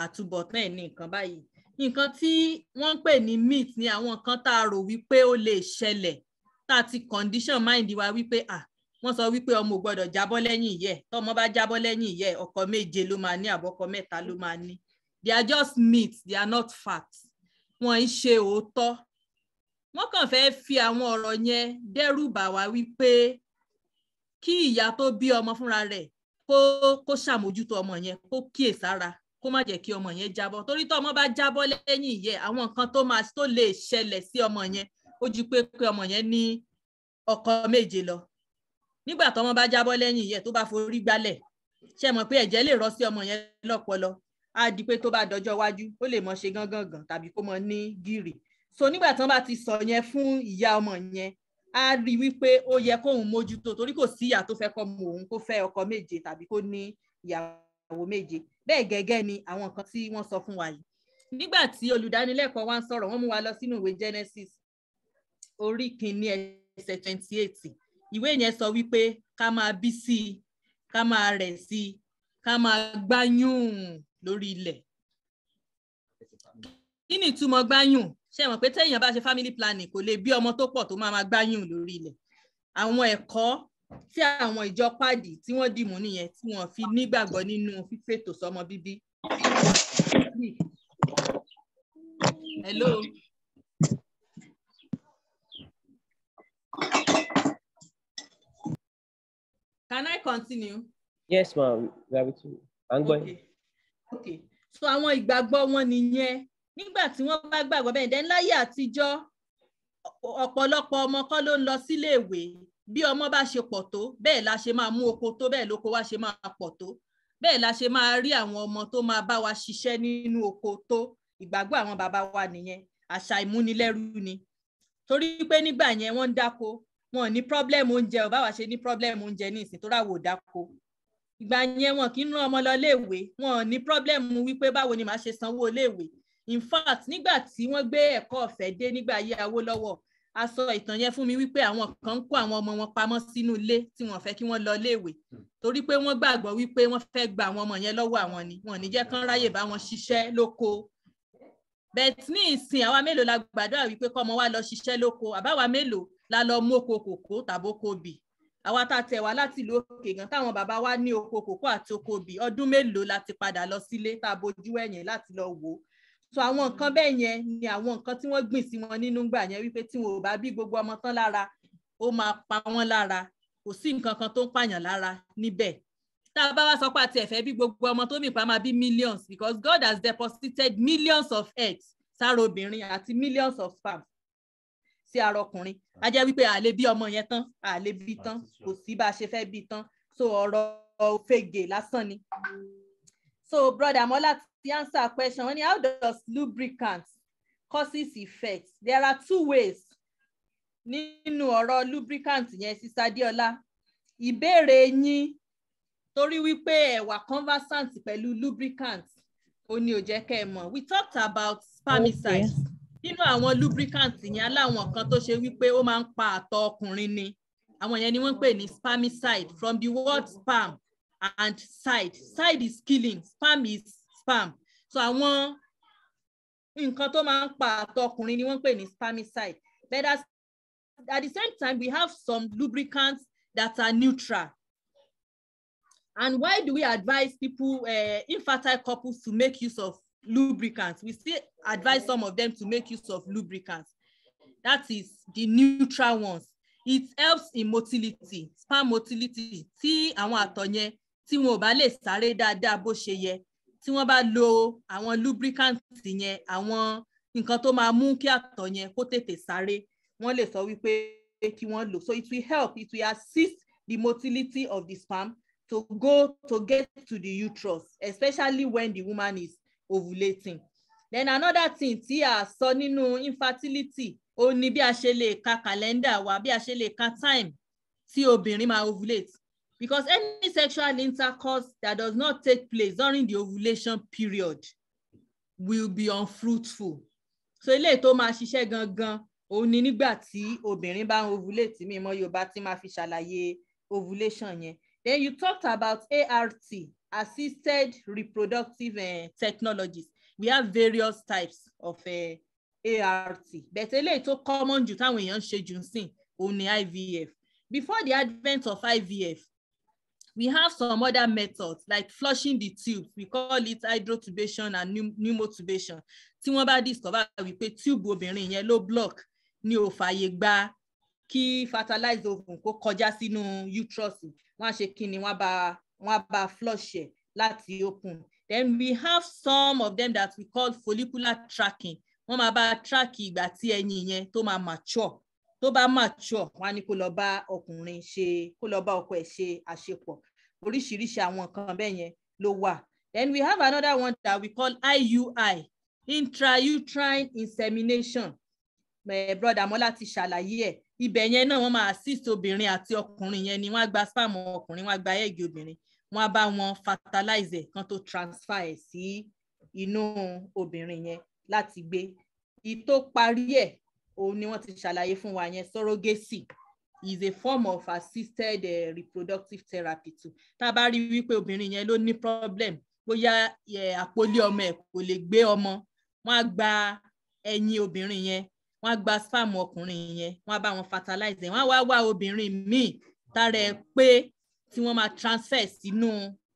Speaker 4: Àtúbọ̀tán ẹ̀ ní nǹkan báyìí. Nǹkan tí wọ́n ń pè ní meat ní àwọn nǹkan tá a rò wípé ó lè ṣẹlẹ̀. Tá a ti condition mind wa wípé ah wọ́n sọ wípé ọmọ ò gbọ́dọ̀ jábọ́ lẹ́yìn ìyẹ́. Tọ́mọ bá jábọ́ lẹ́yìn ìyẹ́ ọkọ méje ló máa ní àbọ̀kọ mẹ́ta ló máa ní. They are just meat they are not fat. Wọ́n ń ṣe òótọ́. Wọ́n kàn fẹ́ fi àwọn ọ̀rọ̀ yẹn dẹ́rù bà wá wípé kí ìyá tó bí ọmọ fúnra rẹ̀ kó kó ṣàmójútó ọmọ yẹn kó kíyèsára kó má jẹ́ kí ọmọ yẹn jábọ́. Torí tó ọmọ bá jábọ́ lẹ́yìn ìyẹ́ àwọn nǹkan tó máa tó lè ṣẹlẹ̀ sí ọmọ yẹn ó ju pé pé ọmọ yẹn ní ọkọ méje lọ nígbà tó ọmọ bá jábọ́ lẹ́yìn ìyẹ́ tó bá forí gbálẹ̀ ṣe mọ̀ pé ẹ̀jẹ̀ lè rọ́ sí ọmọ yẹn lọ́pọlọ? Á di pé tó bá dọjọ́ iwájú ó lè mọ ṣe gángan gàn tàbí kó mọ ní gírì. So nígbà tí wọ́n bá ti sọ yẹn fún ìyá ọmọ yẹn á rí wípé ó yẹ kóun mójútó torí kò sí ìyá tó fẹ́ kọ́ mọ òun kó fẹ́ ọkọ méje tàbí kó ní ìyàwó méje. Bẹ́ẹ̀ gẹ́gẹ́ ni àwọn nǹkan tí wọ́n sọ fún wa yìí. Nígbà tí olùdánilẹ́kọ̀ọ́ wa ń sọ̀rọ̀ wọ́n mú wa lọ sínú ìwé Genesis orí kìíní ẹsẹ̀ twenty eight ìwé yẹn sọ wípé ká máa bí sí i ká máa rẹ̀ sí i ká máa gbáyùn lórí ilẹ̀ kí ni ìtumọ̀ gbáyùn ṣe mọ̀ pé téèyàn bá ṣe family planning kò lè bí ọmọ tó pọ̀ tó máa máa gbáyùn lórí ilẹ̀ àwọn ẹ̀kọ́ tí àwọn ìjọ pàdé tí wọ́n dìmú nìyẹn tí wọ́n fi nígbàgbọ́ nínú fífètò sọmọ bíbí. Hello. Can I continue?
Speaker 2: Yes, ma'am. I'm going.
Speaker 4: Okay. okay. So àwọn ìgbàgbọ́ wọn nìyẹn nígbà tí wọ́n bá gbàgbọ́ bẹ́ẹ̀ dẹ́n láyé àtijọ́ ọ̀pọ̀lọpọ̀ ọmọ kọ́ ló ń lọ síléèwé bí ọmọ bá ṣe pọ̀ tó bẹ́ẹ̀ la ṣe máa mú oko tó bẹ́ẹ̀ lóko wá ṣe máa pọ̀ tó bẹ́ẹ̀ la ṣe máa rí àwọn ọmọ tó máa bá wa ṣiṣẹ́ nínú oko tó ìgbàgbọ́ àwọn bàbá wa nìyẹn àṣà ìmúnilẹ́rú ni torí pé nígbà yẹn wọ́n ń dáko wọn ò ní pọ́blẹ́mù oúnjẹ ò báwa ṣe ní pọ́blẹ́mù oúnjẹ ní ìsìn tó ráwò dáko. Ìgbà yẹn wọn kì í rán ọmọ lọ léèwé wọn ò ní pọ́blẹ́mù wípé báwo ni màá ṣe sanwó léèwé in fact nígbà tí wọ́n gbé ẹ̀kọ́ ọ̀fẹ́ dé nígbà ayé Awólọ́wọ̀ a sọ ìtàn yẹn fún mi wípé àwọn kan ń kó àwọn ọmọ wọn pamọ́ sínú ilé tí wọ́n fẹ́ kí wọ́n lọ léèwé torí pé wọ́n gbàgbọ́ wípé wọ́n fẹ́ gba àwọn ọmọ yẹn lọ́wọ́ àwọn ni. Wọn ò ní jẹ́ kán ráyè bá wọn ṣiṣẹ́ lóko. Bẹ́ẹ̀ ní ìsìn àwa mélòó la gbàdúrà wípé kọ́mọ wa lọ ṣiṣẹ́ lóko? Àbáwa mélòó la lọ mú oko kòkó tàbí oko bì àwa tá a tẹ̀ wá láti ìlú òkè gan táwọn bàbá wa ní oko kòkó àti oko bì ọdún mélòó la padà lọ sílé tá a bójú ẹ̀yìn láti lọ wò ó. So àwọn nǹkan bẹ́ẹ̀ yẹn ni àwọn nǹkan tí wọ́n gbìn sí wọn nínú gbà yẹn wípé tí wọn ò bá bí gbogbo ọmọ tán lára ó máa pa wọ́n lára. Kò sí nǹkan kan tó ń pààyàn lára níbẹ̀. Tá a bá wá sọ pé àti ẹ̀fẹ́ bí gbogbo ọmọ tó mìpa máa bí millions because God has deposited millions of eggs sára obìnrin àti millions of sperm sí ara ọkùnrin. A jẹ́ wípé a lè bí ọmọ yẹn tán a lè bí tán kò sí bá a ṣe fẹ́ bí tán. So ọ̀rọ̀ òfegè lásán ni. So brother Mola ti answer question. Wọ́n ní how does lubricant causes effects? There are two ways nínú ọ̀rọ̀ lubricant yẹn sísá díọlá ìbéèrè yín torí wípé ẹ wà conversant pẹ̀lú lubricant ó ní ò jẹ́ kẹ́ ẹ mọ̀. We talked about spermicide nínú àwọn lubricant yẹn aláwọn kan tó ṣe wípé ó máa ń pa àtọ̀ ọkùnrin ni. Àwọn yẹn ni wọ́n ń pè ní spermicide from the word sperm and side. Side is killing sperm is sperm. So àwọn nǹkan tó máa ń pa àtọ̀ ọkùnrin ni wọ́n ń pè ní spermicide. But as, at the same time we have some lubricants that are neutral. And why do we advise people uh, infertile couples to make use of lubricants. We still advise some of them to make use of lubricants. That is the neutral ones. It helps in motility sperm motility. Tí àwọn àtọ̀ yẹn tí wọn ò bá lè sáré dáadáa bó ṣe yẹ tí wọ́n bá lo àwọn lubricant yẹn àwọn nǹkan tó máa mú kí àtọ̀ yẹn kó tètè sáré wọ́n lè sọ wípé kí wọ́n so it will help it will assist the motility of the sperm to go to get to the uterus especially when the woman is ovulating. Then another thing tí a sọ nínú infertility ó ní bí a ṣe lè ka calendar wa bí a ṣe lè ka time tí obìnrin máa ovulate. Because any sexual intercourse that does not take place during the ovulation period will be unfruitful. So eléyìí tó máa ṣiṣẹ́ gangan òun ni nígbà tí obìnrin bá ń ovulate mi mọ yorùbá tí máa fi ṣàlàyé ovulation yẹn. Then you talked about ART assisted reproductive uh, technologies. We have various types of uh, ART but eléyìí tó common jù táwọn èèyàn ń ṣe jù sìn IVF before the advent of IVF we have some other methods like flushing the tubes. We call it hydrotubation and pneumotubation. Tí wọ́n bá discover wípé tube obìnrin yẹn ló block ni ò fààyè gba kí fertilized ovum kó kọjá sínú uterus. Wọ́n á ṣe kí bá wọ́n bá flush láti open. Then we have some of them that we call follicular tracking. Wọ́n máa bá track ìgbà tí ẹyin yẹn tó máa mature. Tó bá mature wọ́n á ní kó lọ bá ọkùnrin ṣe kó lọ bá ọkọ ẹ̀ ṣe àṣepọ̀. Oríṣiríṣi àwọn nǹkan bẹ́ẹ̀ yẹn ló wà. Then we have another one that we call IUI intrauterine insemination. Broda Mọ́lá ti ṣàlàyé ẹ̀. Ibẹ̀ yẹn náà wọ́n máa assist obìnrin àti ọkùnrin yẹn ni wọ́n á gba spam ọkùnrin wọ́n á gba egg obìnrin wọ́n á bá wọn fertilize kan tó transfer ẹ̀ sí inú obìnrin yẹn láti gbé. Ìtò parí ẹ̀ òun ni wọ́n ti ṣàlàyé fún wa yẹn surrogacy is a form of assisted uh, reproductive therapy too. Tá a bá rí wípé obìnrin yẹn ló ní problem bóyá àpòlé ọmọ ẹ̀ kò lè gbé ọmọ wọ́n á gba ẹyin obìnrin yẹn wọ́n á gba spam ọkùnrin yẹn wọ́n á bá wọn fertilize wọ́n á wá wá obìnrin míì tára ẹ̀ pé tí wọ́n máa transfer sínú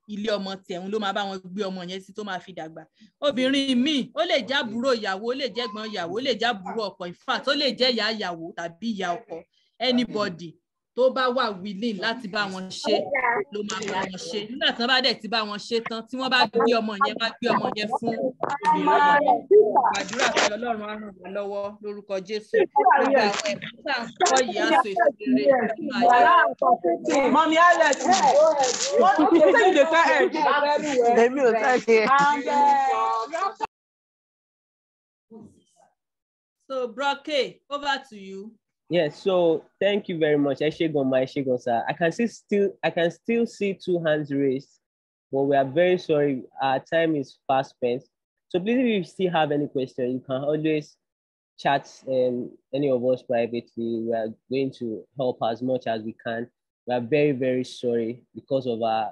Speaker 4: ilé ọmọ tẹ̀hún ló máa bá wọn gbé ọmọ yẹn sí tó máa fi dàgbà. Obìnrin míì ó lè jẹ́ àbúrò ìyàwó ó lè jẹ́ ẹ̀gbọ́n ìyàwó ó lè jẹ́ àbúrò ọkọ in fact ó lè jẹ́ ìyá ìyàwó tàbí ìyá ọkọ. Anybody tó bá wà willing láti bá wọn ṣe ló máa bá wọn ṣe nígbà tí wọn bá dẹ̀ ti bá wọn ṣe tán tí wọ́n bá gbé ọmọ yẹn bá gbé ọmọ yẹn fún gbàdúrà pé Ọlọ́run á ràn wá lọ́wọ́ lórúkọ Jésù gbogbo àwọn ẹ̀kọ́ tá à ń kọ́ yìí á so èso rere nínú ayé.
Speaker 7: Mọ̀mí Alex, wọ́n ti ṣe ẹ̀.
Speaker 5: Èmi ò fẹ́ ṣe.
Speaker 4: So, Broke, over to you.
Speaker 2: Yes, so thank you very much. Eshegon, my Eshegon, sir. I can see still I can still see two hands raised, but we are very sorry. Our time is fast spent. So please, if you still have any question, you can always chat um, any of us privately. We are going to help as much as we can. We are very, very sorry because of our